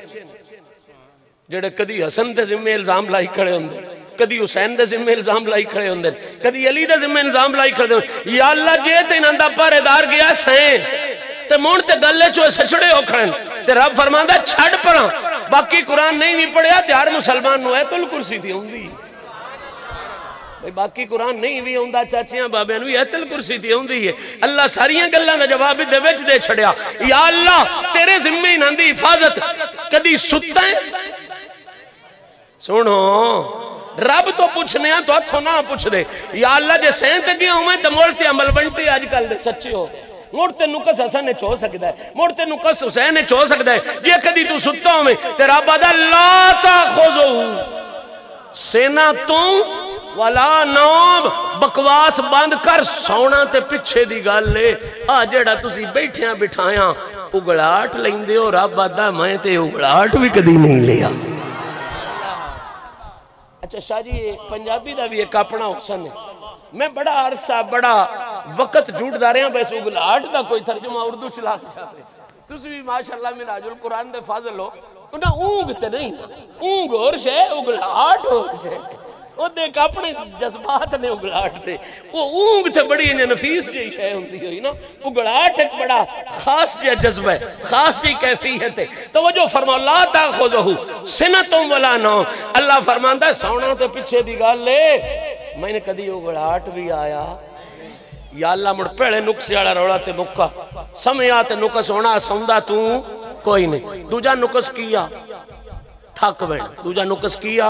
جڑے کدی حسن دے ذمہ الزام لائی کھڑے ہوندے کدی حسین دے ذمہ الزام لائی کھڑے ہوندے کدی علی دے ذمہ الزام لائی کھڑے ہوندے یا اللہ، جے تے نندا پارے دار گیا سین، تے مڑ تے گلے چوے سچڑے ہو کھڑے تے رب فرماندا چھڑ پڑا باقی قرآن نہیں بھی پڑھیا، تے ہر مسلمان نو ہے الکرسی تھی ہوندی بھئی باقی قرآن نہیں بھی ہوندہ چاچیاں بابے نوی ایتل کرسی تھی ہوندی ہے۔ اللہ ساریاں گلہ میں جواب دے وچ دے چھڑیا۔ یا اللہ، تیرے ذمہ ہی نندی حفاظت۔ کدی ستا ہے؟ سنو، رب تو پوچھنے ہیں تو اتھو نہ پوچھ دے۔ یا اللہ، جے سینت گیا ہوں میں تو مولتے عمل بنتے آج کل دے، سچے ہو۔ موڑتے نکس حسن نے چو سکتا ہے۔ موڑتے نکس حسین نے چو سکتا ہے۔ جے کدی تو ستا ہوں میں تیرا بدا لا تا خوزو سینا تو والا نوم بکواس بند کر، سونا تے پچھے دی گال لے آ جڑا تسی بیٹھیاں بٹھایاں اگڑاٹ لیندے ہو، رب آدھا میں تے اگڑاٹ بھی کدی نہیں لیا۔ اچھا شاہ جی پنجابی دا بھی ایک اپنا حسن ہے۔ میں بڑا عرصہ، بڑا وقت جھوٹ دا رہے ہیں بس اگڑاٹ دا کوئی ترجمہ اردو چلا جاتے تسی بھی ماشاءاللہ میں راج القرآن دے فاضل ہو۔ انہاں اونگ تے نہیں، اونگ اور شے اگڑاٹ اور شے۔ وہ دیکھ اپنے جذبات نے اگڑاٹ دے وہ اونگ تے بڑی انہیں نفیس جی شے ہوندی ہوئی نا اگڑاٹ ایک بڑا خاص جا جذب ہے خاص جی کیفیت ہے تو وہ جو فرما اللہ تاخذہو سنتم ولا نو اللہ فرماندا ہے سونا تے پیچھے دی گل لے میں نے کدی اگڑاٹ بھی آیا یا اللہ مڑ پہلے نقصے والا روڑا تے مکہ سمیا تے نقص ہونا سوندا تو کوئی نہیں دوجا نقص کیا تھک وین دوجا نقص کیا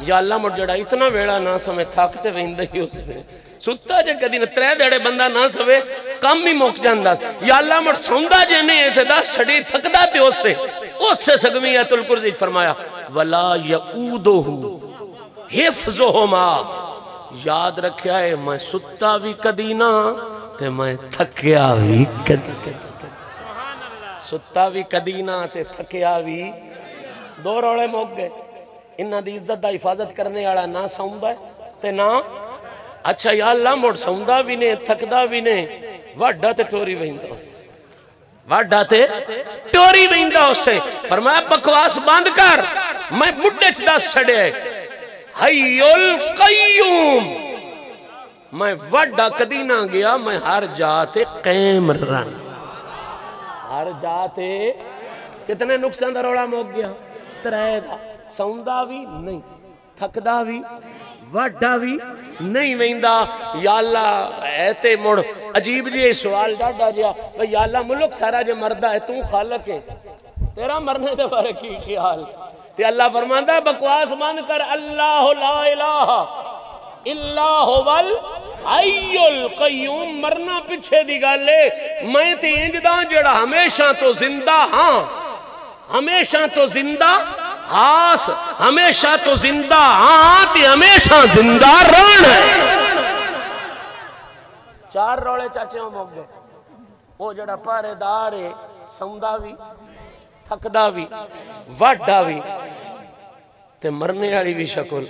یا اللہ مڑ جڑا اتنا ویڑا نہ سمے تھک تے ویندے ہی اس سے ستا جے کدی نہ ترے دیڑے بندہ نہ سوے کم ہی موک جاندہ یا اللہ مڑ سوندا جے نہیں ہے تے دس تھکدا تے اس سے اس سے سگمیت القرزی فرمایا ولا یعودہو حفظہما یاد رکھیا ہے میں ستا بھی کدی نہ تے میں تھکیا بھی کدی ستا بھی کدی نہ تے تھکیا بھی دو روڑے موک گئے انہا دی عزت دا حفاظت کرنے آڑا نہ سوندا ہے تے نہ اچھا یا اللہ موڑ سوندا بھی نے، تھکدا بھی نے وڈا تے ٹوری ویندا اس۔ وڈا تے ٹوری ویندا اس سے۔ فرمایا، بکواس بند کر، میں مڈے چ دس چھڑے۔ حی القیوم میں وڈا کدی نہ گیا، میں ہر جاتے قیم رن۔ ہر جاتے کتنے نقصان دا روڑا موک گیا، ترے دا۔ سوندا بھی نہیں، تھکدا بھی وڈا بھی نہیں ویندا۔ یا اللہ ایتے مڑ، عجیب جی سوال ڈاڈا جیا۔ یا اللہ، ملک سارا جے مردہ ہے تو خالق ہے۔ تیرا مرنے دے بارے کی خیال؟ تے اللہ فرماندا ہے، بکواس بند کر، اللہ لا الہ الا هو حی القیوم۔ مرنا پیچھے دی گل ہے، میں تے انجدا جڑا ہمیشہ تو زندہ ہاں۔ ہمیشہ تو زندہ ہاس ہمیشہ تو زندہ ہاں ہمیشہ زندہ رہن چار روڑے چاچے ہوں موگ گئے۔ وہ جڑا پارے دارے سوندا بھی تھکدا بھی وڈا بھی تے مرنے والی بھی شکل۔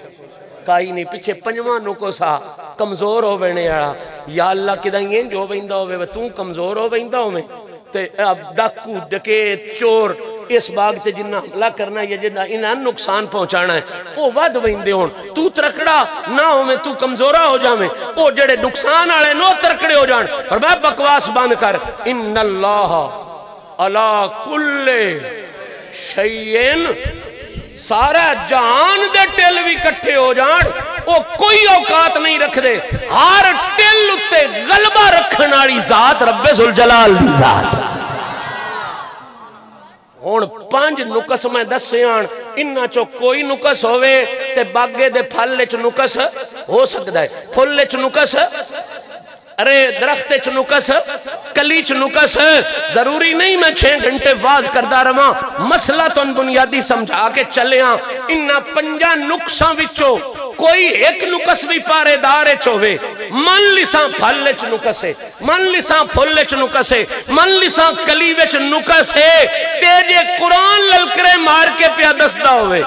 کائی نہیں، پیچھے پنجواں نکو سا، کمزور ہو بینے آڑا یا اللہ کدھا یہ جو بیندہ ہوئے تو کمزور ہو بیندہ ہوئے تے اب ڈاکو ڈکے چور۔ اس باغ تے جنہ حملہ کرنا یا جنہ انہاں نقصان پہنچانا ہے او ود ویندے ہون۔ تو ترکڑا نہ ہو میں تو کمزورا ہو جا میں او جڑے نقصان آلے نو ترکڑے ہو جان۔ پر میں بکواس باندھ کر۔ ان اللہ علا کل شیئن، سارا جہان دے ٹل بھی کٹھے ہو جان۔ او کوئی اوقات نہیں رکھ دے ہر ٹل اتے غلبہ رکھن والی ذات رب ذوالجلال دی ذات۔ ہون پانچ نکس میں دسے آن انہا چو کوئی نکس ہوئے تے باگے دے پھل لچ نکس ہو سکتا ہے پھل لچ نکس ارے درخت چنکس کلی چنکس ضروری نہیں میں چھے گھنٹے باز کردہ رہا مسئلہ تو ان بنیادی سمجھا کے چلے ہاں انہا پنجا نکساں وچو کوئی ایک نکس بھی پارے دارے چوہے من لساں پھل لچ نکسے من لساں پھل لچ نکسے من لساں کلی وچ نکسے تیجے قرآن للکرے مار کے پیا دستہ ہوئے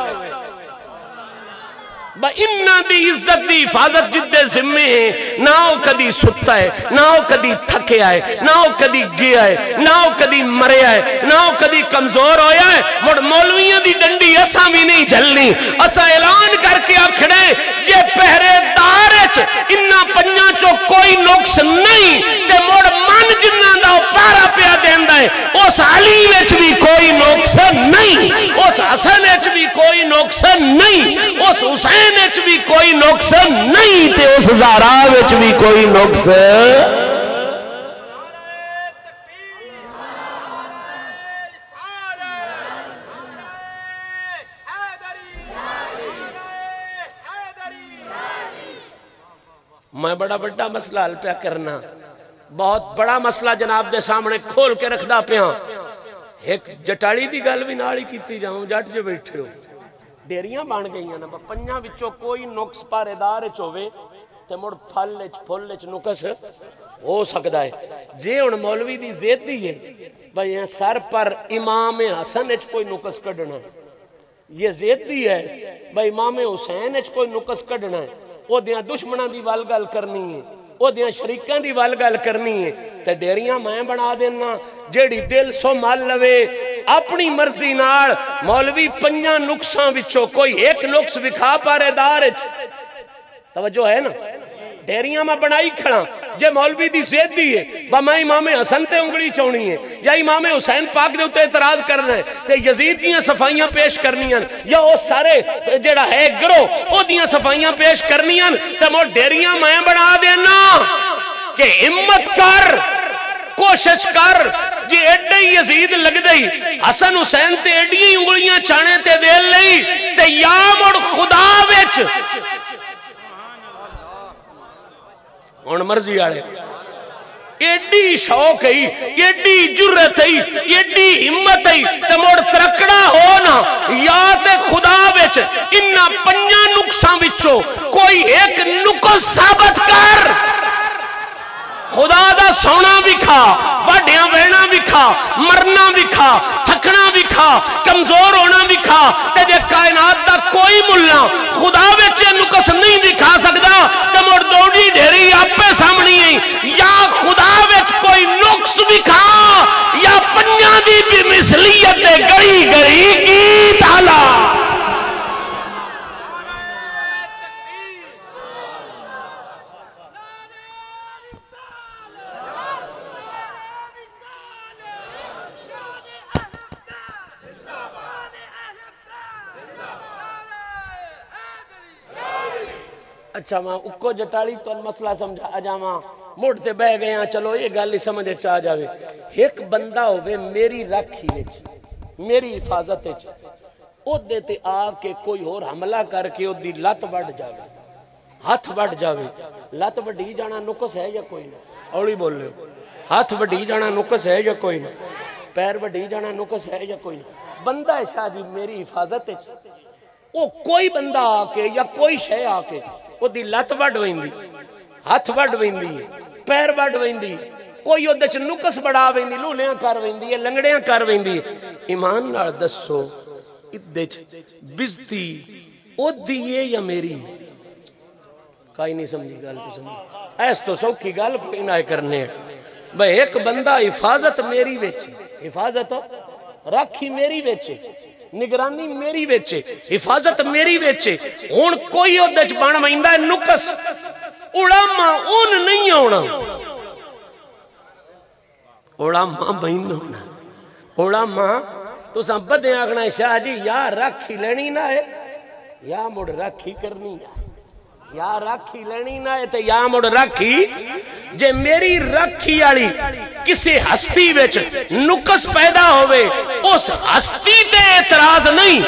با انہ دی عزت دی حفاظت جدے ذمہ ہیں۔ نہ او کدی ستا ہے، نہ او کدی تھکے آئے، نہ او کدی گیا ہے، نہ او کدی مرے آئے، نہ او کدی کمزور ہویا ہے۔ مڑ مولویاں دی ڈنڈی اسا بھی نہیں جھلنی۔ اسا اعلان کر کے آکھڑے جے پہرے دارچ انہ پنجا چو کوئی نقص نہیں۔ تے مڑ من جنہ دا پارا پیا دیندہ ہے، اس علی وچ بھی نہیں، اس حسن وچ بھی کوئی نقص نہیں، اس حسین وچ بھی کوئی نقص نہیں، تے اس زارا وچ بھی کوئی نقص میں بڑا بڑا مسئلہ حل پیا کرنا۔ بہت بڑا مسئلہ جناب دے سامنے کھول کے رکھ دا پیا۔ ایک جٹاڑی دی گل بھی ناڑی کیتی جاؤں جٹ جو بیٹھے ہو ڈیریاں بان گئی ہیں نا پنجا وچوں کوئی نقص پارے دار چوے تے مڑ پھل لچ پھل لچ نقص ہو سکتا ہے جے ان مولوی دی زید دی ہے بھئی یہ سر پر امام حسن اچ کوئی نقص کڑنا ہے یہ زید دی ہے بھئی امام حسین اچ کوئی نقص کڑنا ہے وہ دیاں دشمنہ دی والگل وہ دیاں شریکان دی وال گل کرنی ہے تے ڈیریاں میں بنا دینا جیڑی دل سو مال لوے اپنی مرضی نار مولوی پنجا نقصان بچو کوئی ایک نقص وکھا پارے دارج توجہ ہے نا ڈیریاں میں بنائی کھڑا۔ جے مولوی دی زید دی ہے۔ با میں امام حسن تے انگلی چونی ہے۔ یا امام حسین پاک دے ہوتے اعتراض کرنا ہے تے یزید دیاں صفائیاں پیش کرنی ہیں۔ یا وہ سارے جڑا ہے گرو وہ دیاں صفائیاں پیش کرنی ہیں۔ تے مو ڈیریاں میں بنا دینا۔ کہ ہمت کر، کوشش کر۔ جی ایڈے ہی یزید لگ دئی حسن حسین تے ایڈی ہی انگلیاں چانے تے دے لئی۔ تے یا مڑ خدا وچ۔ ہن مرضی آڑے ایڈی شوق ہے ایڈی جرت ہے ایڈی ہمت ہے تے موڑ ترکڑا ہونا یا تے خدا وچ انہا پنجا نقصان وچو کوئی ایک نقص ثابت کر۔ خدا دا سونا بھی کھا وڈیاں وینا بھی کھا، مرنا بھی کھا، تھکنا بھی کھا، کمزور ہونا بھی کھا، تے جے کائنات دا کوئی ملنا، خدا وچے نکس نہیں دکھا سکدا، تے مڑ دوڑی ڈھیری آپے سامنی ہیں یا خدا وچ کوئی نقص بھی کھا، یا پنجا دی بھی مثلیت گئی گئی کی تالا اچھا ماں، اکو جٹالی تو مسئلہ سمجھا جاما موڑ تے بہ گئے ہیں، چلو یہ گالی سمجھے چاہ اچھا جاوے۔ ایک بندہ ہوئے میری رکھی وچ، میری حفاظت وچ۔ او دیتے آ کے کوئی اور حملہ کر کے او دی لت بڑھ جاوے ہاتھ بڑھ جاوے۔ لت بڑھی جانا نکس ہے یا کوئی نہ؟ اوڑی بول لے۔ ہاتھ بڑھی جانا نکس ہے یا کوئی نہ؟ پیر بڑھی جانا نکس ہے یا کوئی نہ؟ بندہ ہے شاہ جی میری حفاظت وچ۔ او کوئی بندہ آ کے یا کوئی شے آ کے او دی لت وڈ ویندی ہاتھ وڈ ویندی پیر وڈ ویندی کوئی او دچ نکس بڑا ویندی لولیاں کر ویندی ہے لنگڑیاں کر ویندی ایمان نال دسو ادچ بزتی او دیئے یا میری کائی نہیں سمجھی گل تو سمجھی ایس تو سوکھی گل کوئی نہ کرنے بھئی ایک بندہ حفاظت میری ویچ حفاظت رکھی میری ویچ نگرانی میری ویچے حفاظت میری ویچے ہون کوئی او دچ بان مہندہ ہے، نکس۔ اڑا ماں اون نہیں ہونا اڑا ماں بہن ہونا۔ اڑا ماں تو سمپتے آگنا شاہ جی یا رکھی لینی نہ ہے۔ یا مڑ رکھی کرنی ہے۔ یا رکھی لینی نہ ہے تے یا مڑ رکھی جے میری رکھی آلی کسی ہستی وچ نکس پیدا ہوئے اس ہستی تے اعتراض نہیں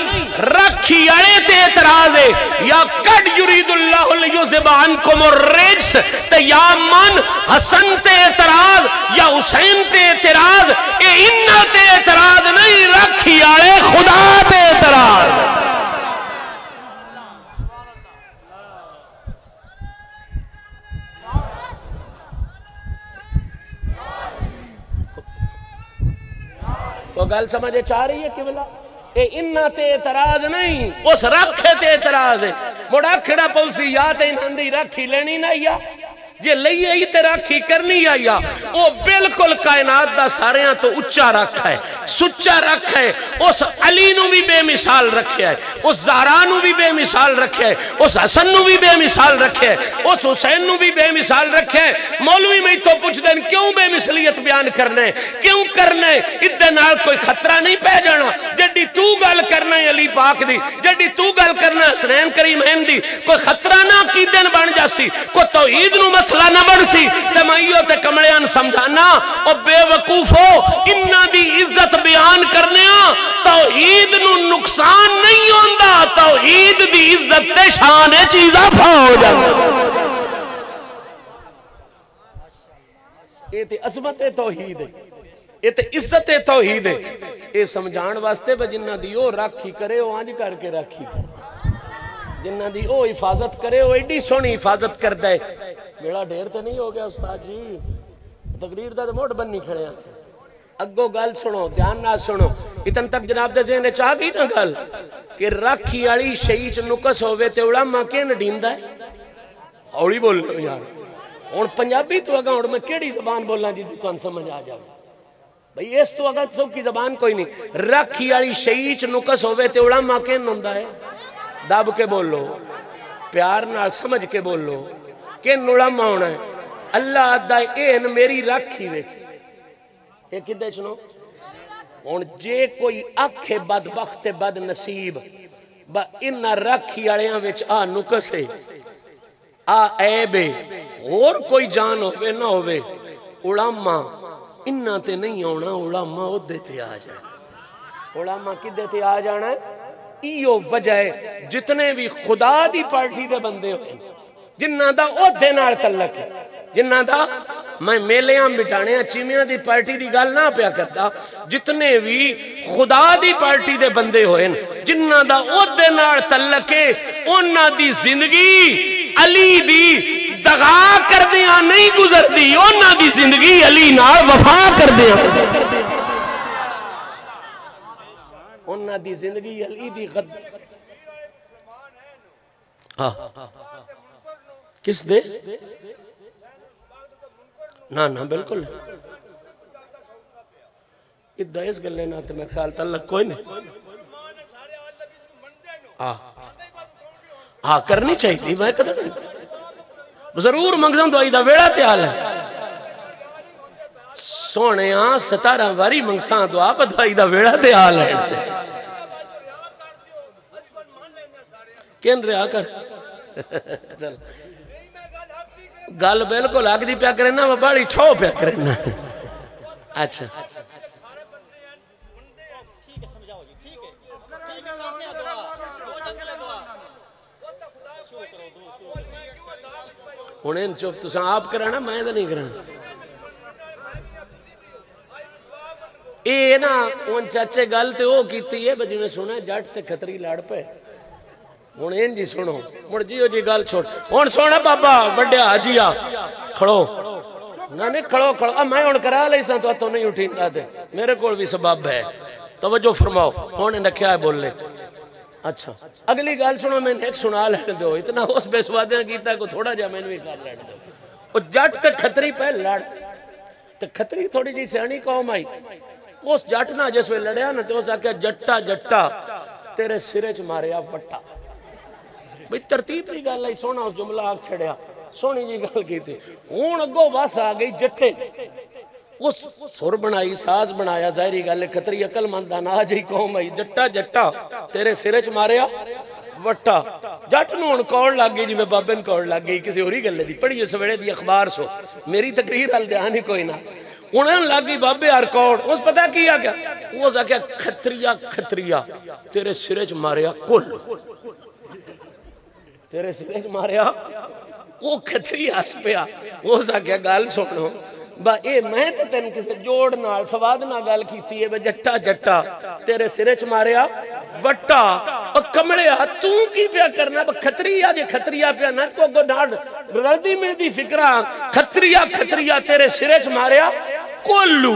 رکھی آلے تے اعتراض ہے، یا کڈ یرید اللہ لیوزب عنکم الرجس، تے یا من حسن تے اعتراض، یا حسین تے اعتراض، اے انہ تے اعتراض نہیں رکھی آلے خدا تے اعتراض۔ وہ گل سمجھے چاہ رہی ہے کبلا اے انہ تے اعتراض نہیں۔ اس رکھے تے اعتراض ہے۔ مڑا کھڑا پوسی، یا تے انہاں دی رکھی لینی نہ، یا جے لئی آئی تے راکھی کرنی آئی او بلکل کائنات دا ساریاں تو اچھا رکھا ہے، سچا رکھا ہے۔ اس علی نو بھی بے مثال رکھے ہے اس زہرانو بھی بے مثال رکھے ہے اس حسن نو بھی بے مثال رکھے ہے اس حسین نو بھی بے مثال رکھے ہے مولوی میں تو پوچھ دیں کیوں بے مثلیت بیان کرنے کیوں کرنے ادھے نال کوئی خطرہ نہیں پہ جانا۔ جڈی تو گل کرنا ہے علی پاک دی جڈی تو گل کرنا ہے حسنین کریم دی، کوئی خطرہ نہ کی دن بن جاسی، کوئی توحید نو مس مسئلہ نہ بن سی۔ تے مائیو تے کمڑیاں سمجھانا۔ او بے وقوفو انہ دی عزت بیان کرنے توحید نو نقصان نہیں ہوندہ توحید دی عزت تے شان چیزہ پھا ہو جاتا یہ تے عظمت توحید ہے۔ یہ تے عزت توحید ہے۔ یہ سمجھان واسطے بجنہ دیو رکھی کرے وہ آنج کر کے رکھی کرے۔ جنہ دی او حفاظت کرے او ایڈی سونی حفاظت کر دے میرا ڈھیر تے نہیں ہو گیا استاد جی۔ تقریر دا موٹ بننی کھڑے ہیں۔ اگو گل سنو دھیان نہ سنو۔ اتن تک جناب دے ذہن چاہ گئی نا گل کہ رکھی آڑی شہیچ نکس ہوئے تے اڑا ماں کے نڈیندہ ہے؟ اوڑی بول ہو یار۔ اور پنجابی تو اگا اور میں کیڑی زبان بولنا جی تو ان سمجھ آ جاؤ بھئی اس تو اگا سو کی زبان کوئی نہیں۔ رکھی آڑی شہیچ نکس ہوئے تے اڑا ماں کے نندہ ہے؟ دب کے بولو پیار نال سمجھ کے بولو کہ نڑا ماؤنا ہے اللہ آدھا این میری رکھی ویچ یہ کدھے چنو ان جے کوئی اکھے بدبخت بد نصیب با انہ رکھی اڑیاں ویچ آ نکسے آ عیبے اور کوئی جان ہوئے نہ ہوئے اڑاما انہ تے نہیں ہونا اڑاما او دیتے آ جائے اڑاما کدھے تے آ جانا ہے ایو وجہ ہے جتنے بھی خدا دی پارٹی دے بندے ہوئے ہیں جنہ دا او دینار تلک ہے جنہ دا میں میلیاں بٹھانے چیمیاں دی پارٹی دی گال نہ پیا کرتا، جتنے بھی خدا دی پارٹی دے بندے ہوئے ہیں جنہ دا او دینار تلک ہے انہ دی زندگی علی دی دغا کر دیا نہیں گزر دی انہ دی زندگی علی نار وفا کر دیا دی زندگی علی دی غد ہاں. کس دے؟ نا نا بالکل ادھا اس گلے نا تے میں خیال تعلق کوئی نہیں. ہاں ہاں کرنی چاہیے تھی میں قدر نہیں؟ ضرور منگزم دعائی دا ویڑا تیال ہے. سونے ہاں ستارہ واری منگسان دعا پا دعائی دا ویڑا تیال ہے۔ کین رہا کر۔ چل گال بلکل آگ دی پیا کرنا وہ بڑی ٹھو پیا کرنا اچھا۔ انہیں چوپ تو ساں آپ کرانا، میں تو نہیں کرانا۔ اے نا ان چاچے گل تے او کیتی ہے بجی میں سنا جٹ تے خطری لڑ پہ ہوں این جی سنو مڑ جیو جی گل چھوڑ ہوں سونا بابا وڈیا حجیا کھڑو نہ نہیں کھڑو کھڑو میں ہوں کرا لئی سا تو تو نہیں اٹھی دے میرے کول بھی سبب ہے توجہ فرماؤ ہوں نے رکھیا ہے بول لے اچھا اگلی گل سنو میں ایک سنا لینے دو اتنا اس بے سوادیاں کیتا کو تھوڑا جا میں نے بھی کر لینے دو وہ جٹ تے کھتری پہ لڑ تے کھتری تھوڑی جی سیانی قوم آئی اس جٹ نہ جس میں لڑیا نا تو اس آکے جٹا جٹا تیرے سرے چ مارے آپ وٹا بھئی ترتیب دی گل آئی سونا اس جملہ آگ چھڑیا۔ سونی جی گل کی تھی، ہون اگو بس آ جٹے۔ اس سر بنائی، ساز بنایا، ظاہری گل کتری عقل مندان آ جی قوم آئی جٹا جٹا، تیرے سرچ ماریا، وٹا۔ جٹ نون کوڑ لگ گئی جی میں بابن کوڑ لگ گئی، کسی ہوری گلے دی۔ پڑھی اس ویڑے دی اخبار سو۔ میری تقریر دیا دیانی کوئی ناس انہیں لگ گئی، بابے ہر کوڑ اس پتہ کیا کیا وہ اس آکیا کھتریا کھتریا، تیرے سرچ ماریا کل۔ تیرے سرے ماریا، وہ کتری ہس پیا۔ وہ سا کیا گل سنو با، اے میں تے تن کسے جوڑ نال، سواد نال گل کیتی ہے، بے جٹا جٹا۔ تیرے سرے چ ماریا، وٹا۔ او کمڑیا تو کی پیا کرنا؟ با، کھتریا جے کھتریا پیا نہ کو گو ڈاڑ رلدی ملدی فکراں۔ کھتریا کھتریا تیرے سرے چ ماریا، کولو۔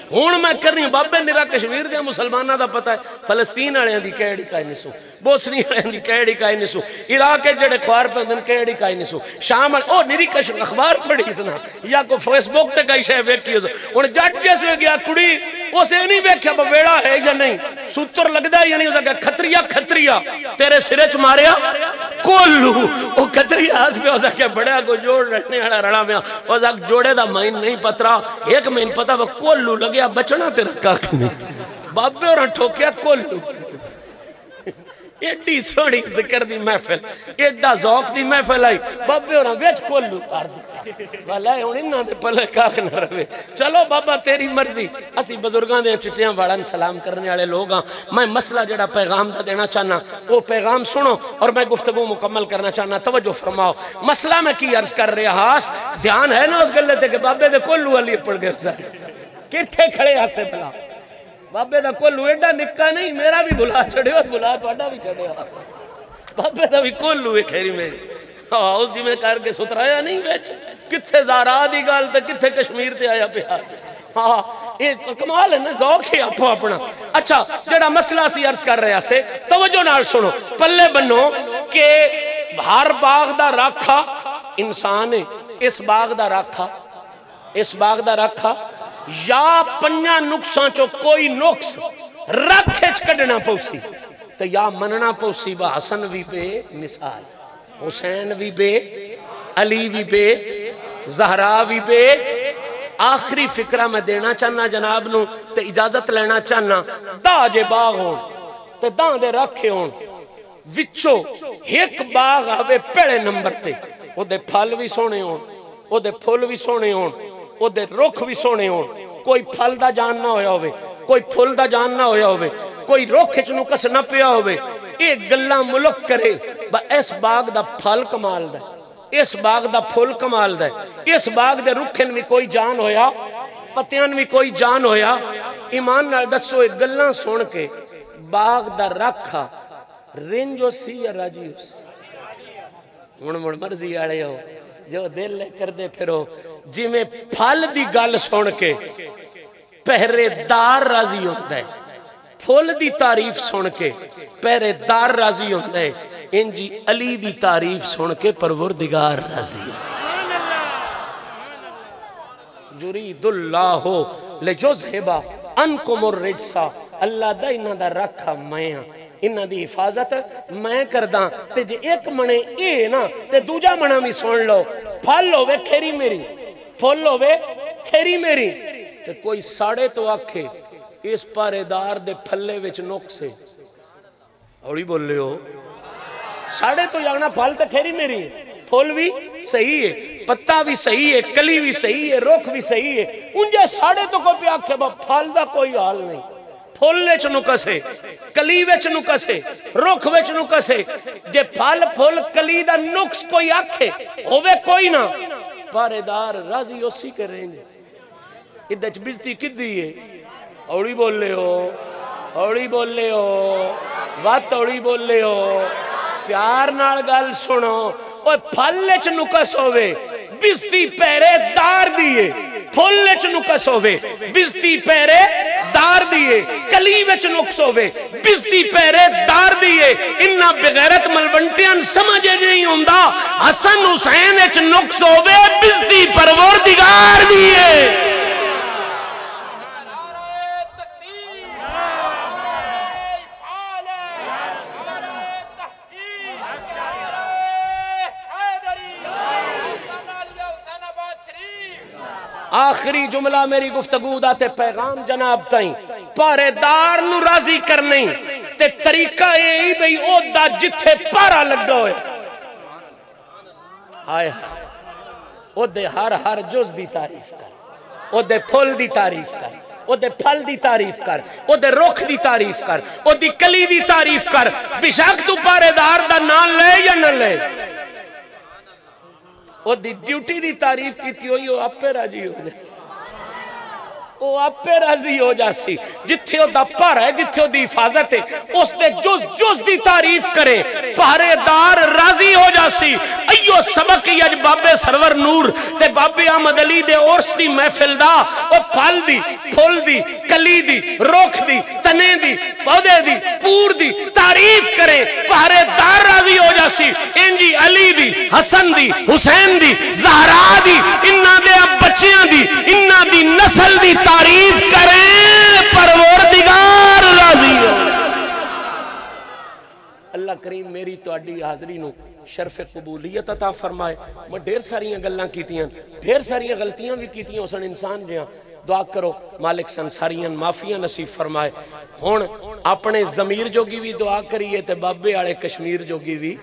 ہون میں کرنی بابے میرا کشمیر دیا مسلمانہ دا پتا ہے۔ فلسطین آڑے ہیں دی کیڑی کائی نیسو بوسنی آڑے ہیں دی کیڑی کائی نیسو عراق ہے جڑے خوار پہ دن کیڑی کائی نیسو شام آڑے او نیری کشم اخبار پڑی سنا ہاں۔ یا کو فیس بوک تے کئی شے ویکھی ہو انہیں جٹ جیس میں گیا کڑی، اسے نہیں با بویڑا ہے یا نہیں۔ سوتر لگدا ہے یا نہیں؟ اسے کھتریا کھتریا۔ تیرے سرے ماریا؟ کولو۔ او کھتریا پہ، اسے کہ بڑا کو جوڑ رہنے والا رڑا میں ہاں۔ اسے جوڑے دا نہیں پترا۔ ایک مین پتا وہ کولو لگے ٹوکیا بچنا تے رکھا کنے بابے اور ٹوکیا کل۔ ایڈی سوڑی ذکر دی محفل، ایڈا زوک دی محفل آئی۔ بابے اور ویچ کل کار دی۔ والا ہے انہیں نہ دے پلے کاک نہ روے چلو بابا، تیری مرضی۔ اسی بزرگان دے چٹیاں وڑن سلام کرنے آلے لوگ ہاں۔ میں مسئلہ جڑا پیغام دا دینا چاہنا، وہ پیغام سنو اور میں گفتگو مکمل کرنا چاہنا۔ توجہ فرماؤ۔ مسئلہ میں کی عرض کر رہا ہاں دھیان ہے نا اس گلے تھے کہ بابے دے کل کلو علی پڑ گئے۔ کتھے کھڑے ہسے بلا بابے دا کوئی لوئیڈا نکا نہیں میرا بھی بلا چڑے بلا تو بھی چڑے بابے دا بھی کوئی لوئے کھیری میری اس جی میں کر کے سترایا نہیں بیچ کتھے زارا دی گال تے کتھے کشمیر تے آیا پیار کمال ہے نا ذوق ہے اپو اپنا اچھا جڑا مسئلہ سی عرض کر رہا سے توجہ نال سنو پلے بنو کہ ہر باغ دا راکھا انسان ہے اس باغ دا راکھا اس باغ دا راکھا یا پنیا نقصان چو کوئی نقص رکھ اچ پوسی تو یا مننا پوسی با حسن بھی بے مثال، حسین بھی بے، علی بھی بے، زہرا بھی بے۔ آخری فکرہ میں دینا چاہنا جناب نو تے اجازت لینا چاہنا، دا جے باغ ہون تے داں دے رکھے ہون۔ وچو ایک باغ آوے پہلے نمبر تے، او دے پھل بھی سونے ہون، او دے پھول بھی سونے ہون۔ او دے رخ بھی سونے ہون کوئی پھل دا جان نہ ہویا ہوئے کوئی پھل دا جان نہ ہویا ہوئے کوئی رخ چنو کس نہ پیا ہوئے اے گلہ ملک کرے با اس باغ دا پھل کمال دا اس باغ دا پھل کمال دا اس باغ دے رکھن بھی کوئی جان ہویا پتیان بھی کوئی جان ہویا ایمان نال دسو گلہ سن کے باغ دا رکھا رنجو سی یا راجیو سی مڑ مڑ مرضی آڑے ہو جو دل لے کر دے پھر ہو جی میں پھل دی گل سن کے پہرے دار راضی ہوتا ہے پھول دی تعریف سن کے پہرے دار راضی ہوتا ہے۔ انجی علی دی تعریف سن کے پروردگار راضی ہوتا ہے۔ یرید اللہ لجزہبا انکم الرجسا اللہ دا انہاں دا رکھا میں انہاں دی حفاظت میں کرداں۔ تے جے ایک منے اے نا، تے دوجا منا بھی سن لو، پھل ہوے کھیری میری۔ ਫੁੱਲ ਹੋਵੇ, ਖੇਰੀ ਮੇਰੀ। ਤੇ ਕੋਈ ਸਾੜੇ ਤੋਂ ਆਖੇ, ਇਸ ਪਾਰੇਦਾਰ ਦੇ ਫੱਲੇ ਵਿੱਚ ਨੁਕਸ ਹੈ ਹੌਲੀ ਬੋਲਿਓ। ਸਾੜੇ ਤੋਂ ਜਾਣਾ ਫਲ ਤਾਂ ਖੇਰੀ ਮੇਰੀ ਫੁੱਲ ਵੀ ਸਹੀ ਹੈ ਪੱਤਾ ਵੀ ਸਹੀ ਹੈ ਕਲੀ ਵੀ ਸਹੀ ਹੈ ਰੁੱਖ ਵੀ ਸਹੀ ਹੈ ਉਂਝੇ ਸਾੜੇ ਤੋਂ ਕੋ ਆਖੇ ਬਾ ਫਲ ਦਾ ਕੋਈ ਹਾਲ ਨਹੀਂ। ਫੁੱਲ ਵਿੱਚ ਨੁਕਸੇ ਕਲੀ ਵਿੱਚ ਨੁਕਸੇ ਰੁੱਖ ਵਿੱਚ ਨੁਕਸੇ ਜੇ ਫਲ ਫੁੱਲ ਕਲੀ ਦਾ ਨੁਕਸ ਕੋਈ ਆਖੇ, ਹੋਵੇ ਕੋਈ ਨਾ। پارے دار راضی اسی کریں گے۔ ادھا بزتی کت دیئے اوڑی بول لے ہو، اوڑی بول لے ہو، وات اوڑی بول لے ہو۔ پیار نال سنو اوہ پھلے چ نکس ہوئے بزتی پیرے دار دیئے ਫੁੱਲ ਵਿੱਚ ਨੁਕਸ ਹੋਵੇ ਬਿਜ਼ਤੀ ਪਹਿਰੇਦਾਰ ਦੀ ਏ ਕਲੀ ਵਿੱਚ ਨੁਕਸ ਹੋਵੇ ਬਿਜ਼ਤੀ ਪਹਿਰੇਦਾਰ ਦੀ ਏ ਇੰਨਾ ਬਗੈਰਤ ਮਲਵੰਟਿਆਂ ਸਮਝ ਨਹੀਂ ਹੁੰਦਾ ਹਸਨ ਹੁਸੈਨ ਵਿੱਚ ਨੁਕਸ ਹੋਵੇ ਬਿਜ਼ਤੀ ਪਰਵਰਦਿਗਾਰ ਦੀ ਏ آخری جملہ میری گفتگو دا تے پیغام جناب تائیں۔ پارے دار نو راضی کرنے، تے طریقہ یہی بھئی او دا جتھے پارا لگا ہوئے۔ آئے او دے ہر ہر جز دی تعریف کر۔ او دے پھل دی تعریف کر۔ او دے پھل دی تعریف کر۔ او دے رخ دی تعریف کر۔ او دی کلی دی تعریف کر۔ بشک تو پارے دار دا نام لے یا نہ لے؟ وہ دی ڈیوٹی دی تعریف کی تھی ہوئی او آپ پہ راجی ہو جائے۔ وہ آپ پہ راضی ہو جاسی جتھے وہ دا پر ہے، جتھے وہ دی حفاظت ہے، اس دے جز جز دی تعریف کرے۔ پہرے دار راضی ہو جاسی ایو سبق یج بابے سرور نور تے بابے آمد علی دے عرص دی محفل دا۔ وہ پھل دی پھول دی، کلی دی روک دی، تنے دی، پودے دی، پور دی تعریف کرے۔ پہرے دار راضی ہو جاسی انجی علی دی، حسن دی، حسین دی، زہرا دی انہ دے اب بچیاں دی انہ دی نسل دی تعریف تعریف کریں، پروردگار راضی ہو۔ اللہ کریم میری تو اڈی حاضری نو شرف قبولیت عطا فرمائے۔ میں ڈھیر ساری گلاں کیتیاں، ڈھیر ساری غلطیاں بھی کیتیاں اسن انسان جہاں دعا کرو، مالک سنساریاں معافیاں نصیب فرمائے۔ ہون اپنے ضمیر جوگی بھی دعا کریے تے بابے آڑے کشمیر جوگی بھی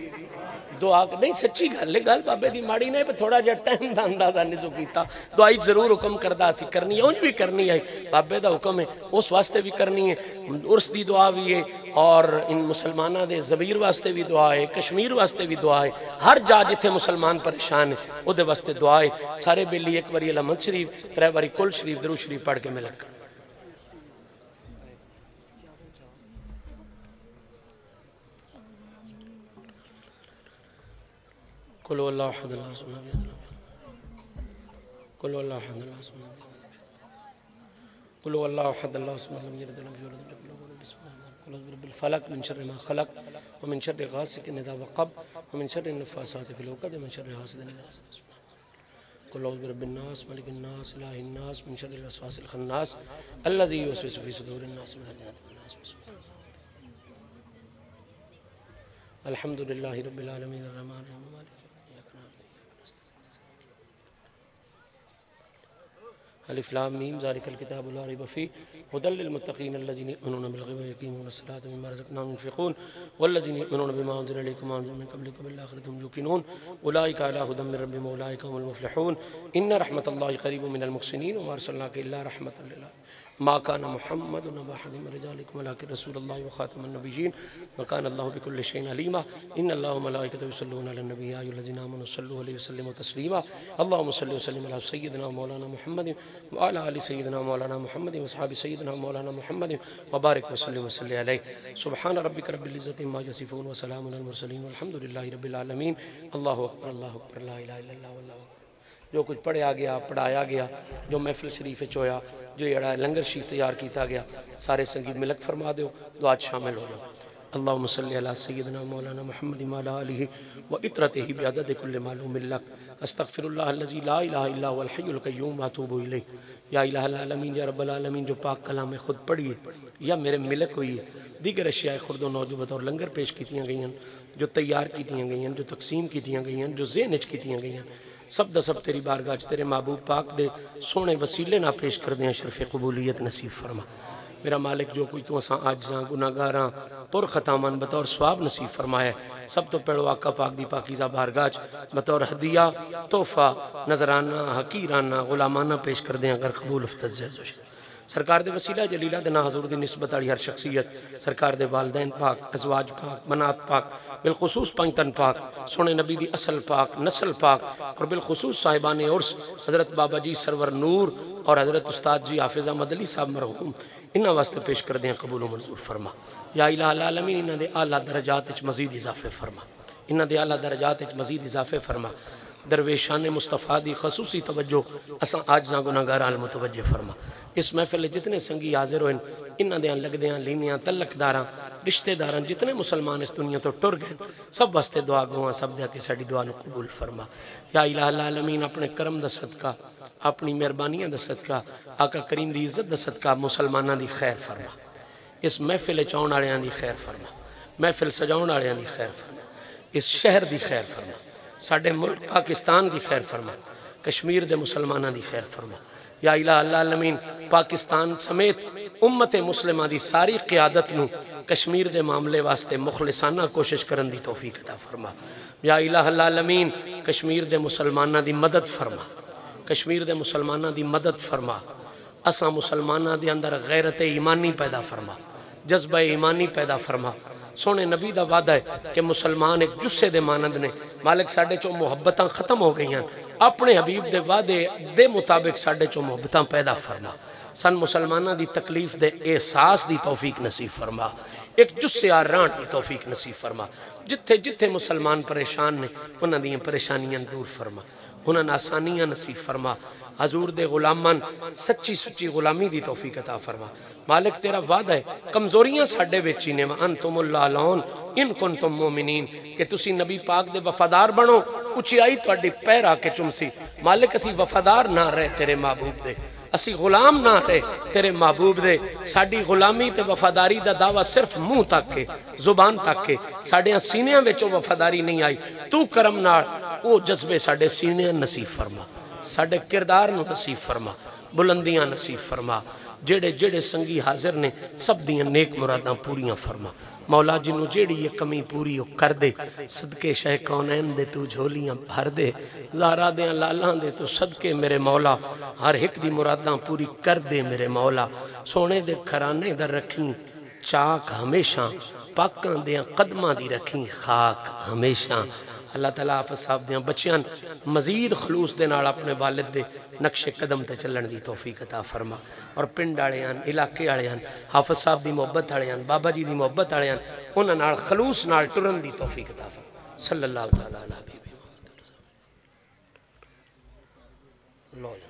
دعا نہیں، سچی گل ہے، گل بابے دی ماڑی نہیں تھوڑا جا ٹائم دا اندازہ نہیں سو کیتا۔ دعائی ضرور حکم کردہ سی، کرنی ہے انج بھی کرنی ہے۔ بابے دا حکم ہے، اس واسطے بھی کرنی ہے۔ عرص دی دعا بھی ہے، اور ان مسلمانہ دے زبیر واسطے بھی دعا ہے، کشمیر واسطے بھی دعا ہے۔ ہر جا جتھے مسلمان پریشان ہے او دے واسطے دعا ہے۔ سارے بیلی ایک باری علامت شریف، ترے باری کل شریف درو شریف پڑھ کے ملک کر قل هو الله احد الله الصمد لم يلد قل هو الله احد الله الصمد قل هو الله احد الله الصمد لم يلد ولم يولد ولم يكن له بسم الله قل اعوذ برب الفلق من شر ما خلق ومن شر غاسق اذا وقب ومن شر النفاثات في العقد ومن شر حاسد اذا حسد قل اعوذ برب الناس ملك الناس اله الناس، من شر الوسواس الخناس. الذي يوسوس في صدور الناس من الجنة والناس. الحمد لله رب العالمين الرحمن الرحيم مالك الف لام میم، ذالک الکتاب لا ریب فیہ هدى للمتقین الذين يؤمنون بالغیب ويقيمون الصلاة مما رزقناهم ينفقون والذين يؤمنون بما انزل اليكم وانزل من قبلكم بالاخره هم يوقنون اولئك على هدى من ربهم واولئك هم المفلحون۔ ان رحمت الله قریب من المحسنين وما ارسلناك الا رحمة للعالمين ما كان محمد نبا احد من رجالكم، ولكن رسول الله وخاتم النبيين. وكان الله بكل شيء عليما. ان الله وملائكته يصلون على النبي، يا ايها الذين امنوا صلوا عليه وسلموا تسليما. اللهم صل وسلم على سيدنا ومولانا محمد وعلى ال سيدنا ومولانا محمد واصحاب سيدنا ومولانا محمد. وبارك وسلم وسلم عليه. سبحان ربك رب العزه عما يصفون وسلام على المرسلين، والحمد لله رب العالمين. الله اكبر الله اكبر لا اله الا الله، والله جو کچھ پڑھیا گیا، پڑھایا گیا، جو محفل شریف چویا جو یہ لنگر شریف تیار کیتا گیا، سارے سنگیت ملک فرما دیو دعات شامل اچھا ہو جاؤ۔ اللہم صلی اللہ سیدنا مولانا محمد مالا علیہ و اطرتہ بیعدد کل معلوم اللہ استغفر اللہ اللذی لا الہ الا هو الحی القیوم واتوبو الیہ۔ یا الہ العالمین، یا رب العالمین، جو پاک کلام خود پڑھئے یا میرے ملک ہوئی ہے۔ دیگر اشیاء خرد و نوجبت اور لنگر پیش کیتیاں گئی ہیں جو تیار کیتیاں گئی ہیں، جو تقسیم کیتیاں گئی ہیں، جو زینچ کیتیاں گئی ہیں۔ سب دا سب تیری بارگاہ تیرے محبوب پاک دے سونے وسیلے نہ پیش کر دیں، شرف قبولیت نصیب فرما۔ میرا مالک، جو کوئی تو اساں آجزاں، گناہگاراں پر ختامان بطور سواب نصیب فرمائے۔ سب تو پیڑو آقا پاک دی پاکیزہ بارگاہ بطور حدیہ توفہ نظرانہ، حقیرانہ، غلامانہ پیش کر دیں، اگر قبول افتد زیز سرکار دے وسیلہ جلیلہ دے حضور دی نسبت آڑی ہر شخصیت، سرکار دے والدین پاک، ازواج پاک، منات پاک، بالخصوص پنگتن پاک، سونے نبی دی اصل پاک، نسل پاک اور بالخصوص صاحبان عرص حضرت بابا جی سرور نور اور حضرت استاد جی حافظہ مدلی صاحب مرحوم انہا واسطے پیش کر دیں قبول و منظور فرما۔ یا الہ العالمین انہا دے اعلیٰ درجات اچ مزید اضافے فرما۔ انہا دے اعلیٰ درجات اچ مزید اضافے فرما۔ درویشان مصطفیٰ دی خصوصی توجہ، اساں آج زاں گناہگار عالم متوجہ فرما۔ اس محفل جتنے سنگی حاضر ہوئے انہ دیاں لگ دیاں لینیاں تلک داراں، رشتہ داراں، جتنے مسلمان اس دنیا تو ٹر گئے، سب واسطے دعا گواں، سب دیا کہ ساڑی دعا نو قبول فرما۔ یا الہ العالمین، اپنے کرم دا صدقہ، اپنی مہربانیاں دا صدقہ، آقا کریم دی عزت دا صدقہ مسلمانہ دی خیر فرما۔ اس محفل چاؤن آڑیاں دی خیر فرما۔ محفل سجاؤن آڑیاں دی خیر فرما۔ اس شہر دی خیر فرما۔ ساڑھے ملک پاکستان دی خیر فرما، کشمیر دے مسلمانہ دی خیر فرما۔ یا الہ اللہ علمین پاکستان سمیت امت مسلمہ دی ساری قیادت نو کشمیر دے معاملے واسطے مخلصانہ کوشش کرن دی توفیق عطا فرما۔ یا الہ اللہ علمین کشمیر دے مسلمانہ دی مدد فرما۔ کشمیر دے مسلمانہ دی مدد فرما۔ اسا مسلمانہ دی اندر غیرت ایمانی پیدا فرما۔ جذبہ ایمانی پیدا فرما۔ سونے نبی دا وعدہ ہے کہ مسلمان ایک جسے دے مانند نے۔ مالک ساڑھے چو محبتاں ختم ہو گئی ہیں اپنے حبیب دے وعدے دے مطابق ساڑھے چو محبتاں پیدا فرما۔ سن مسلمانہ دی تکلیف دے احساس دی توفیق نصیب فرما۔ ایک جسے آران دی توفیق نصیب فرما۔ جتھے جتھے مسلمان پریشان نے، انہاں دی پریشانیاں دور فرما۔ انہاں آسانیاں نصیب فرما۔ حضور دے غلامان سچی سچی غلامی دی توفیق عطا فرما۔ مالک تیرا وعدہ ہے، کمزوریاں ساڑھے ویچی نے وَأَنْتُمُ اللَّهَ لَعُونَ ان کنتم مومنین، کہ تسی نبی پاک دے وفادار بنو اچھی آئی تو اڈی پیر آکے چمسی مالک، اسی وفادار نہ رہے تیرے محبوب دے۔ اسی غلام نہ رہے تیرے محبوب دے۔ ساڑھی غلامی تے وفاداری دا دعویٰ صرف منہ تک کے، زبان تک کے۔ ساڑھے سینیاں ویچو وفاداری نہیں آئی۔ تو کرم نار او جذبے ساڑھے سینیاں نصیب فرما۔ ساڑھے کردار نو نصیب فرما۔ بلندیاں نصیب فرما۔ جڑے جڑے سنگی حاضر نے سب دیاں نیک مراداں پوریاں فرما۔ مولا جنو جیڑی یہ کمی پوری ہو کر دے، صدقے شہ کونین دے تو جھولیاں بھر دے زارا دیاں لالاں دے تو صدقے میرے مولا، ہر ایک دی مراداں پوری کر دے میرے مولا۔ سونے دے کھرانے در رکھیں چاک ہمیشہ پاکاں دیاں قدمہ دی رکھیں خاک ہمیشہ اللہ تعالیٰ حافظ صاحب دیاں بچیاں مزید خلوص دے نال اپنے والد دے نقش قدم تے چلن دی توفیق عطا فرما۔ اور پنڈ والے ہیں علاقے والے ہیں حافظ صاحب دی محبت والے ہیں بابا جی دی محبت والے ہیں انہاں نال خلوص نال ٹرن دی توفیق عطا فرما۔ صلی اللہ تعالیٰ علیہ وسلم۔